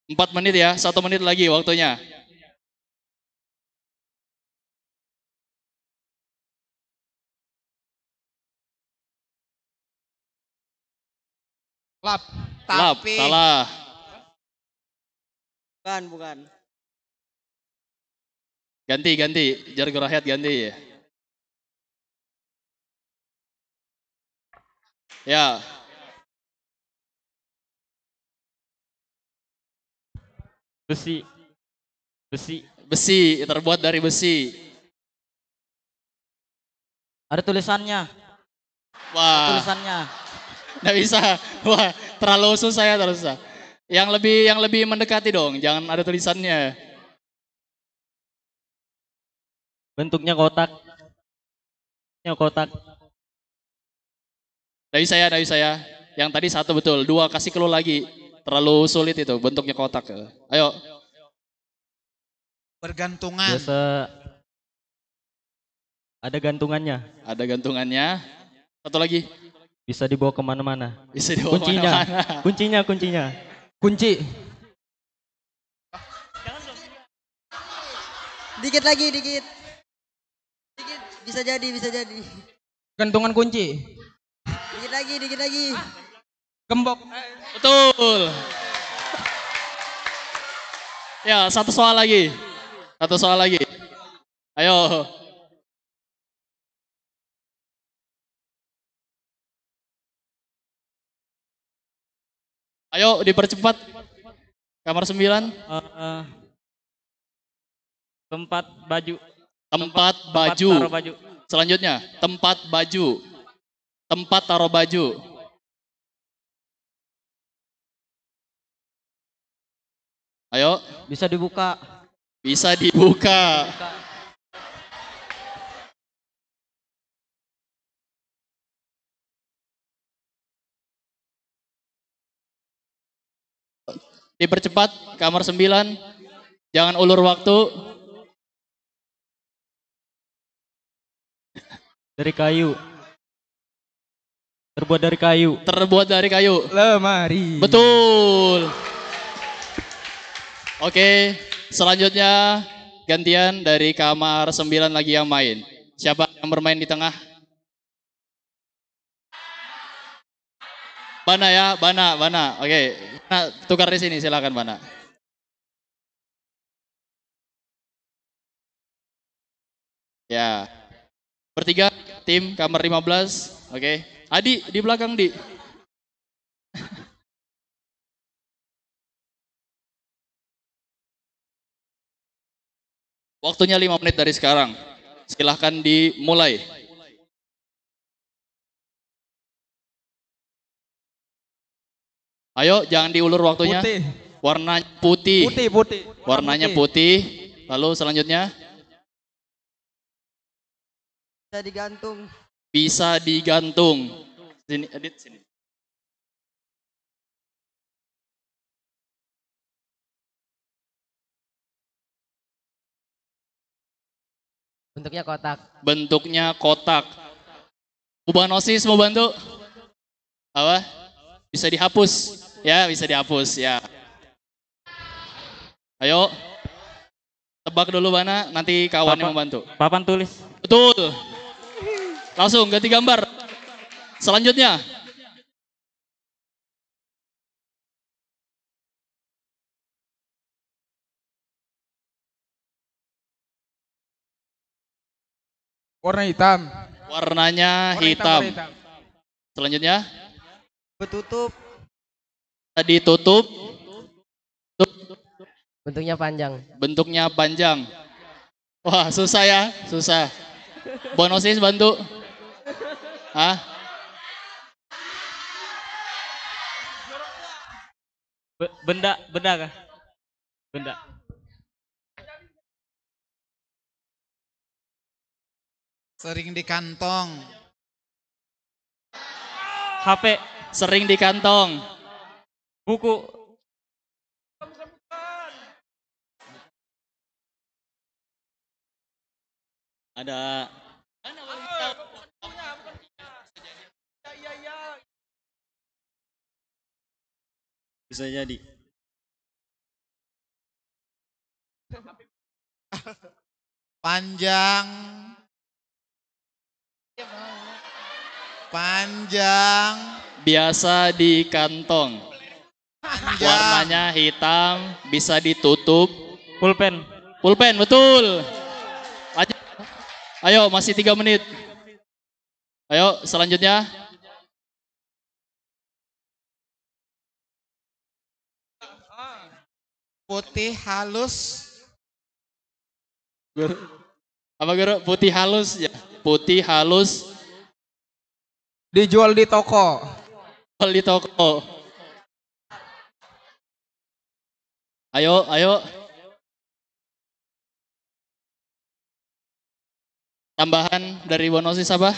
K: Empat menit ya, satu menit lagi waktunya.
H: Lap.
K: Lap,
H: Tapi
K: salah.
R: Bukan, bukan.
K: Ganti, ganti. Jargon rakyat ganti. Ya,
M: Besi. Besi.
K: besi, terbuat dari besi.
Q: Ada tulisannya.
K: Wah,
Q: Tulisannya.
K: Nggak bisa. Wah, terlalu susah ya, terlalu susah. Yang lebih yang lebih mendekati dong, jangan ada tulisannya.
M: Bentuknya kotak. Bentuknya kotak.
K: Dari saya, dari saya. Yang tadi satu betul, dua kasih clue lagi. Terlalu sulit itu, bentuknya kotak. Ayo,
H: bergantungan.
M: Biasa Ada gantungannya.
K: Ada gantungannya. Satu lagi.
M: Bisa dibawa ke mana-mana.
K: Bisa dibawa
M: kuncinya.
K: ke mana-mana.
M: Kuncinya, kuncinya.
R: Kunci.
O: Dikit lagi, dikit. Dikit. Bisa jadi, bisa jadi.
R: Gantungan kunci.
O: Dikit lagi, dikit lagi.
R: Gembok.
K: Betul. Ya, satu soal lagi. Satu soal lagi. Ayo. Ayo dipercepat. Kamar 9.
M: Eh, tempat baju.
K: Tempat baju.
M: taruh baju.
K: Selanjutnya, tempat baju. Tempat taruh baju. Ayo.
Q: Bisa dibuka.
K: Bisa dibuka. Dipercepat, kamar 9. Jangan ulur waktu.
M: Dari kayu. Terbuat dari kayu.
K: Terbuat dari kayu.
R: Lemari.
K: Betul. Oke, selanjutnya gantian dari kamar 9 lagi yang main. Siapa yang bermain di tengah? Bana ya, Bana, Bana. Oke, nah, tukar di sini silakan Bana. Ya. Bertiga tim kamar 15. Oke. Adi di belakang, Di. [LAUGHS] Waktunya 5 menit dari sekarang. Silahkan dimulai. Ayo, jangan diulur waktunya.
R: Putih.
K: Warnanya putih.
R: Putih, putih. Warna
K: Warnanya putih. Lalu selanjutnya
O: Bisa digantung.
K: bisa digantung. Sini, edit sini.
S: Bentuknya kotak.
K: Bentuknya kotak. Ubanosis mau bantu? Apa? Bisa dihapus. Ya, bisa dihapus ya. Ayo. Tebak dulu mana, nanti kawan yang membantu.
M: Papan tulis.
K: Betul. Langsung ganti gambar. Selanjutnya.
R: Warna hitam.
K: Warnanya
R: Warna
K: hitam.
R: warna hitam.
K: Selanjutnya.
O: Betutup.
K: Tadi tutup.
S: Bentuknya panjang.
K: Bentuknya panjang. Wah, susah ya, susah. Bonosis bantu. Hah?
M: Be- Benda, benda kah? Benda.
H: Sering di kantong.
M: HP.
K: Sering di kantong.
M: Buku.
K: Ada.
O: Bisa jadi.
H: Panjang. Panjang.
K: Biasa di kantong. Warnanya hitam, bisa ditutup.
M: Pulpen.
K: Pulpen, betul. Ayo, Ayo masih tiga menit. Ayo, selanjutnya.
H: Putih halus.
K: Guru. Apa guru? Putih halus ya. Putih halus.
R: Dijual di toko.
K: Jual di toko. Ayo, ayo. Tambahan dari Bonosi Sabah?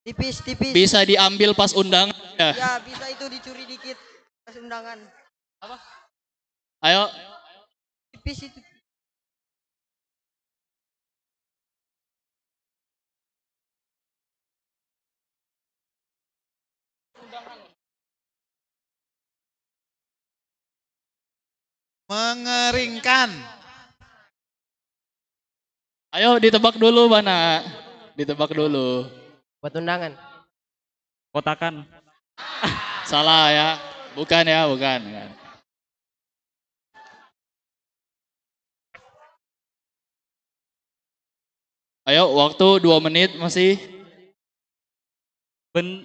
O: Tipis, tipis.
K: Bisa diambil pas undangan ya?
O: Ya, bisa itu dicuri dikit pas undangan. Apa?
K: Ayo.
O: Tipis itu. Undangan.
H: Mengeringkan.
K: Ayo ditebak dulu mana? Ditebak dulu.
S: Buat undangan.
M: Kotakan. [LAUGHS]
K: Salah ya. Bukan ya, bukan. Ayo, waktu dua menit masih.
M: Ben,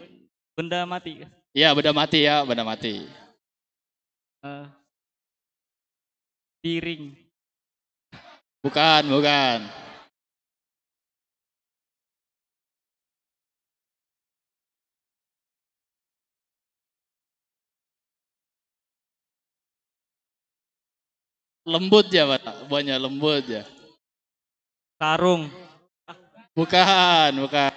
M: benda mati.
K: Iya, benda mati ya, benda mati.
M: Eh, piring.
K: Bukan, bukan. Lembut ya, Pak. Buahnya lembut ya.
M: Sarung.
K: Bukan, bukan.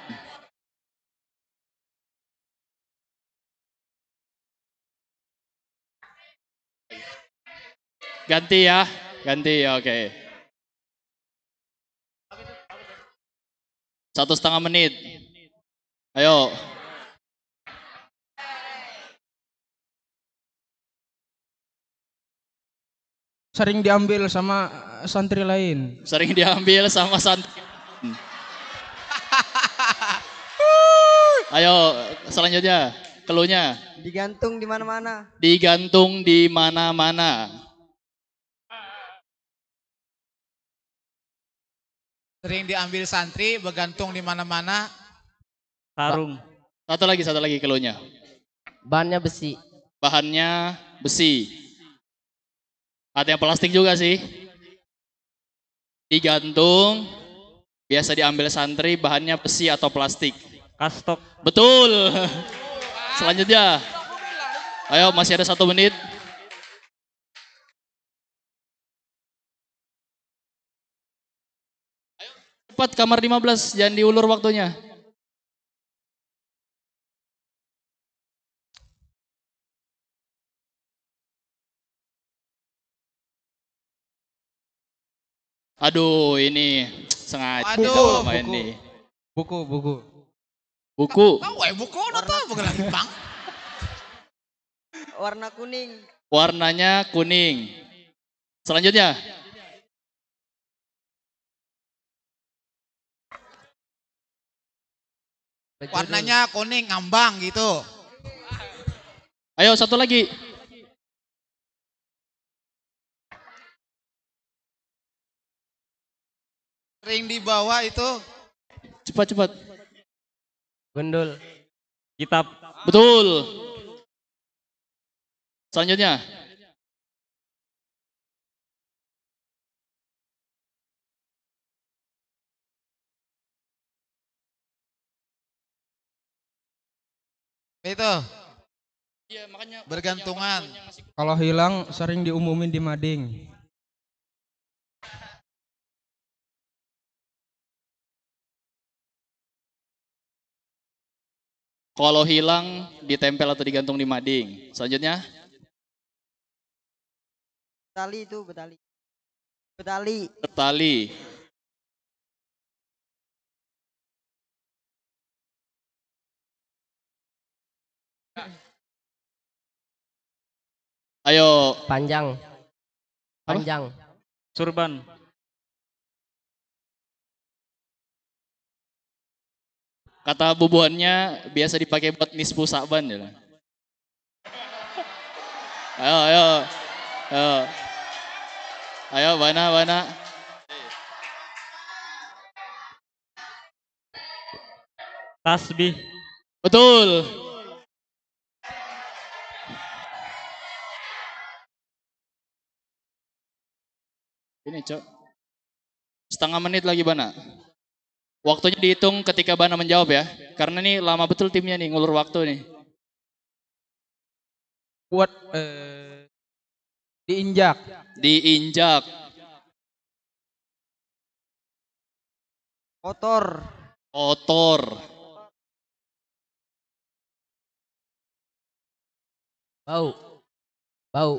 K: Ganti ya, ganti ya, oke. Satu setengah menit. Ayo.
R: Sering diambil sama santri lain.
K: Sering diambil sama santri. [LAUGHS] Ayo, selanjutnya. Keluhnya.
T: Digantung di mana-mana.
K: Digantung di mana-mana.
H: Sering diambil santri, bergantung di mana-mana.
M: Sarung.
K: Satu lagi, satu lagi keluhnya.
S: Bahannya besi.
K: Bahannya besi. Ada yang plastik juga sih. Digantung. Biasa diambil santri, bahannya besi atau plastik.
M: Kastok.
K: Betul. [LAUGHS] Selanjutnya. Ayo, masih ada satu menit. Cepat kamar 15, jangan diulur waktunya. Aduh, ini sengaja
H: Aduh.
K: main
R: Buku.
K: nih.
R: Buku, buku.
K: Buku.
H: Oh, wae buku ono tuh, bukan lagi bang.
T: Warna kuning.
K: Warnanya kuning. Selanjutnya.
H: Warnanya kuning ngambang gitu.
K: Ayo satu lagi.
H: Sering dibawa itu.
K: Cepat cepat.
S: Gundul.
M: Kitab.
K: Betul. Selanjutnya.
H: Itu.
K: Iya, makanya
H: bergantungan.
R: Kalau hilang sering diumumin di mading.
K: Kalau hilang ditempel atau digantung di mading. Selanjutnya.
T: Betali itu, betali. Betali.
K: Tali. Ayo.
S: Panjang. Panjang.
M: Surban.
K: Kata bubuannya biasa dipakai buat nisfu saban ya. Ayo, ayo. Ayo. Ayo, Bana, Bana.
M: Tasbih.
K: Betul. Ini, Cok. Setengah menit lagi, Bana. Waktunya dihitung ketika Bana menjawab ya. Karena ini lama betul timnya nih, ngulur waktu nih.
R: Buat eh, diinjak.
K: Diinjak.
T: Kotor.
K: Kotor.
S: Bau. Bau.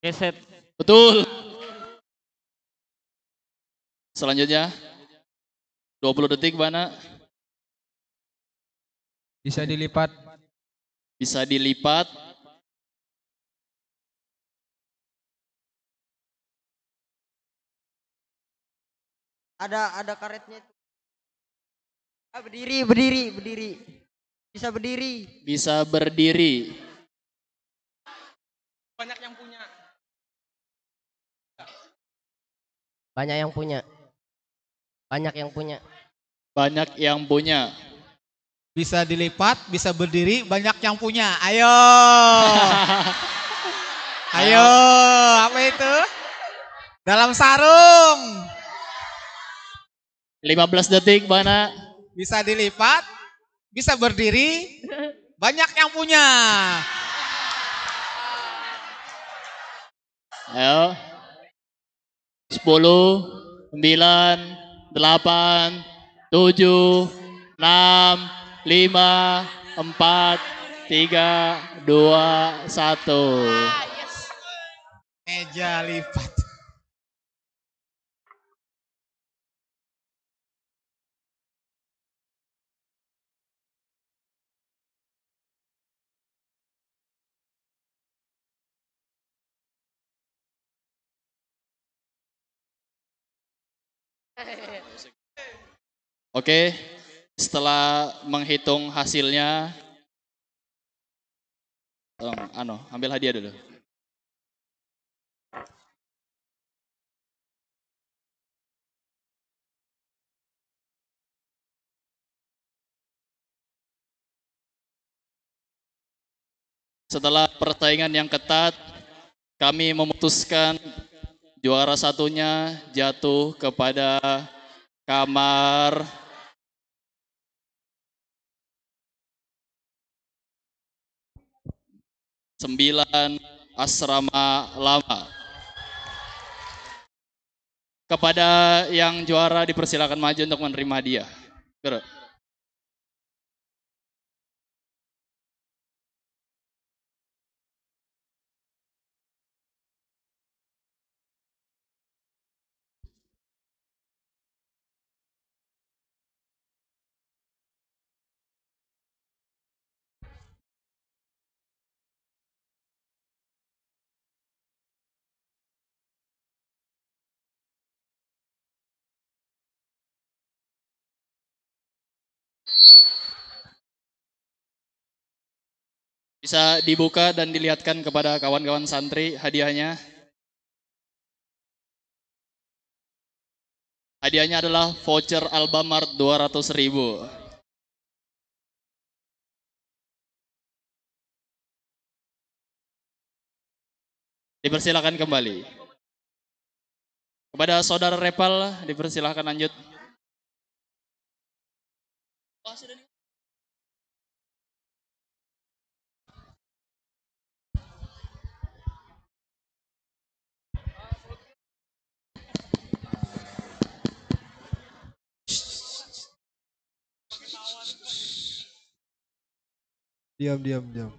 M: Keset.
K: Betul. Selanjutnya 20 detik Bana.
R: Bisa dilipat.
K: Bisa dilipat.
C: Ada ada karetnya itu. Ah, berdiri, berdiri, berdiri. Bisa berdiri.
K: Bisa berdiri.
P: Banyak yang punya.
S: Banyak yang punya. Banyak yang punya.
K: Banyak yang punya.
A: Bisa dilipat, bisa berdiri, banyak yang punya. Ayo. [LAUGHS] Ayo, apa itu? Dalam sarung.
K: 15 detik mana?
A: Bisa dilipat, bisa berdiri, banyak yang punya.
K: Ayo. 10, 9, 8, 7, 6, 5, 4, 3, 2, 1.
A: Meja lipat.
K: Oke, setelah menghitung hasilnya, tolong, ano, ambil hadiah dulu. Setelah persaingan yang ketat, kami memutuskan juara satunya jatuh kepada kamar sembilan asrama lama. Kepada yang juara dipersilakan maju untuk menerima dia. Gerak. Bisa dibuka dan dilihatkan kepada kawan-kawan santri hadiahnya. Hadiahnya adalah voucher Alfamart 200 ribu. Dipersilakan kembali. Kepada saudara Repal, dipersilakan lanjut.
U: Diam, diam, diam.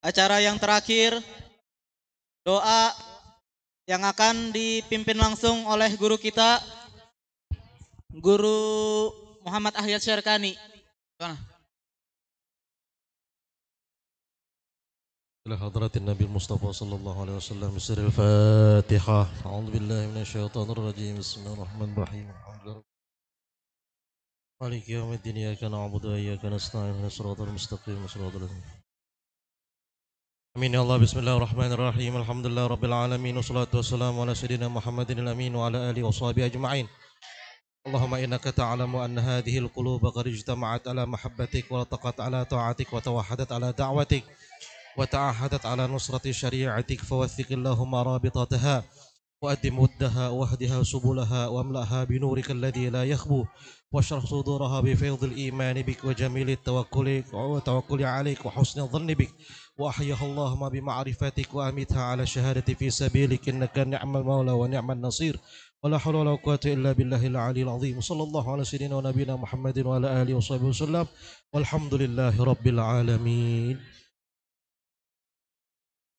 G: Acara yang terakhir doa yang akan dipimpin langsung oleh guru kita Guru Muhammad Ahyad Syarkani. Mana?
V: إلى حضرة النبي المصطفى صلى الله عليه وسلم بسر الفاتحة أعوذ بالله من الشيطان الرجيم بسم الله الرحمن الرحيم الحمد لله رب- مالك يوم الدين إياك نعبد وإياك نستعين من الصراط المستقيم صراط الذين أمين يا الله بسم الله الرحمن الرحيم. الحمد لله رب العالمين والصلاة والسلام على سيدنا محمد الأمين وعلى آله وصحبه أجمعين. اللهم إنك تعلم أن هذه القلوب قد اجتمعت على محبتك ورتقت على طاعتك وتوحدت على دعوتك وتعهدت على نصرة شريعتك فوثق اللهم رابطتها. وأدم ودها وأهدها سبلها وأملأها بنورك الذي لا يخبو واشرح صدورها بفيض الإيمان بك وجميل التوكل والتوكل عليك وحسن الظن بك. وأحيها اللهم بمعرفتك وأمتها على الشهادة في سبيلك إنك نعم المولى ونعم النصير. ولا حول ولا قوة إلا بالله العلي العظيم. صلى الله على سيدنا ونبينا محمد وعلى آله وصحبه وسلم. والحمد لله رب العالمين.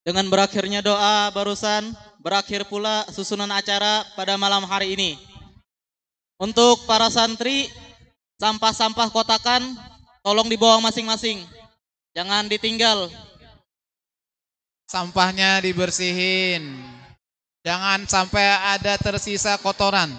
G: Dengan berakhirnya doa barusan, berakhir pula susunan acara pada malam hari ini. Untuk para santri, sampah-sampah kotakan tolong dibawa masing-masing. Jangan ditinggal.
A: Sampahnya dibersihin. Jangan sampai ada tersisa kotoran.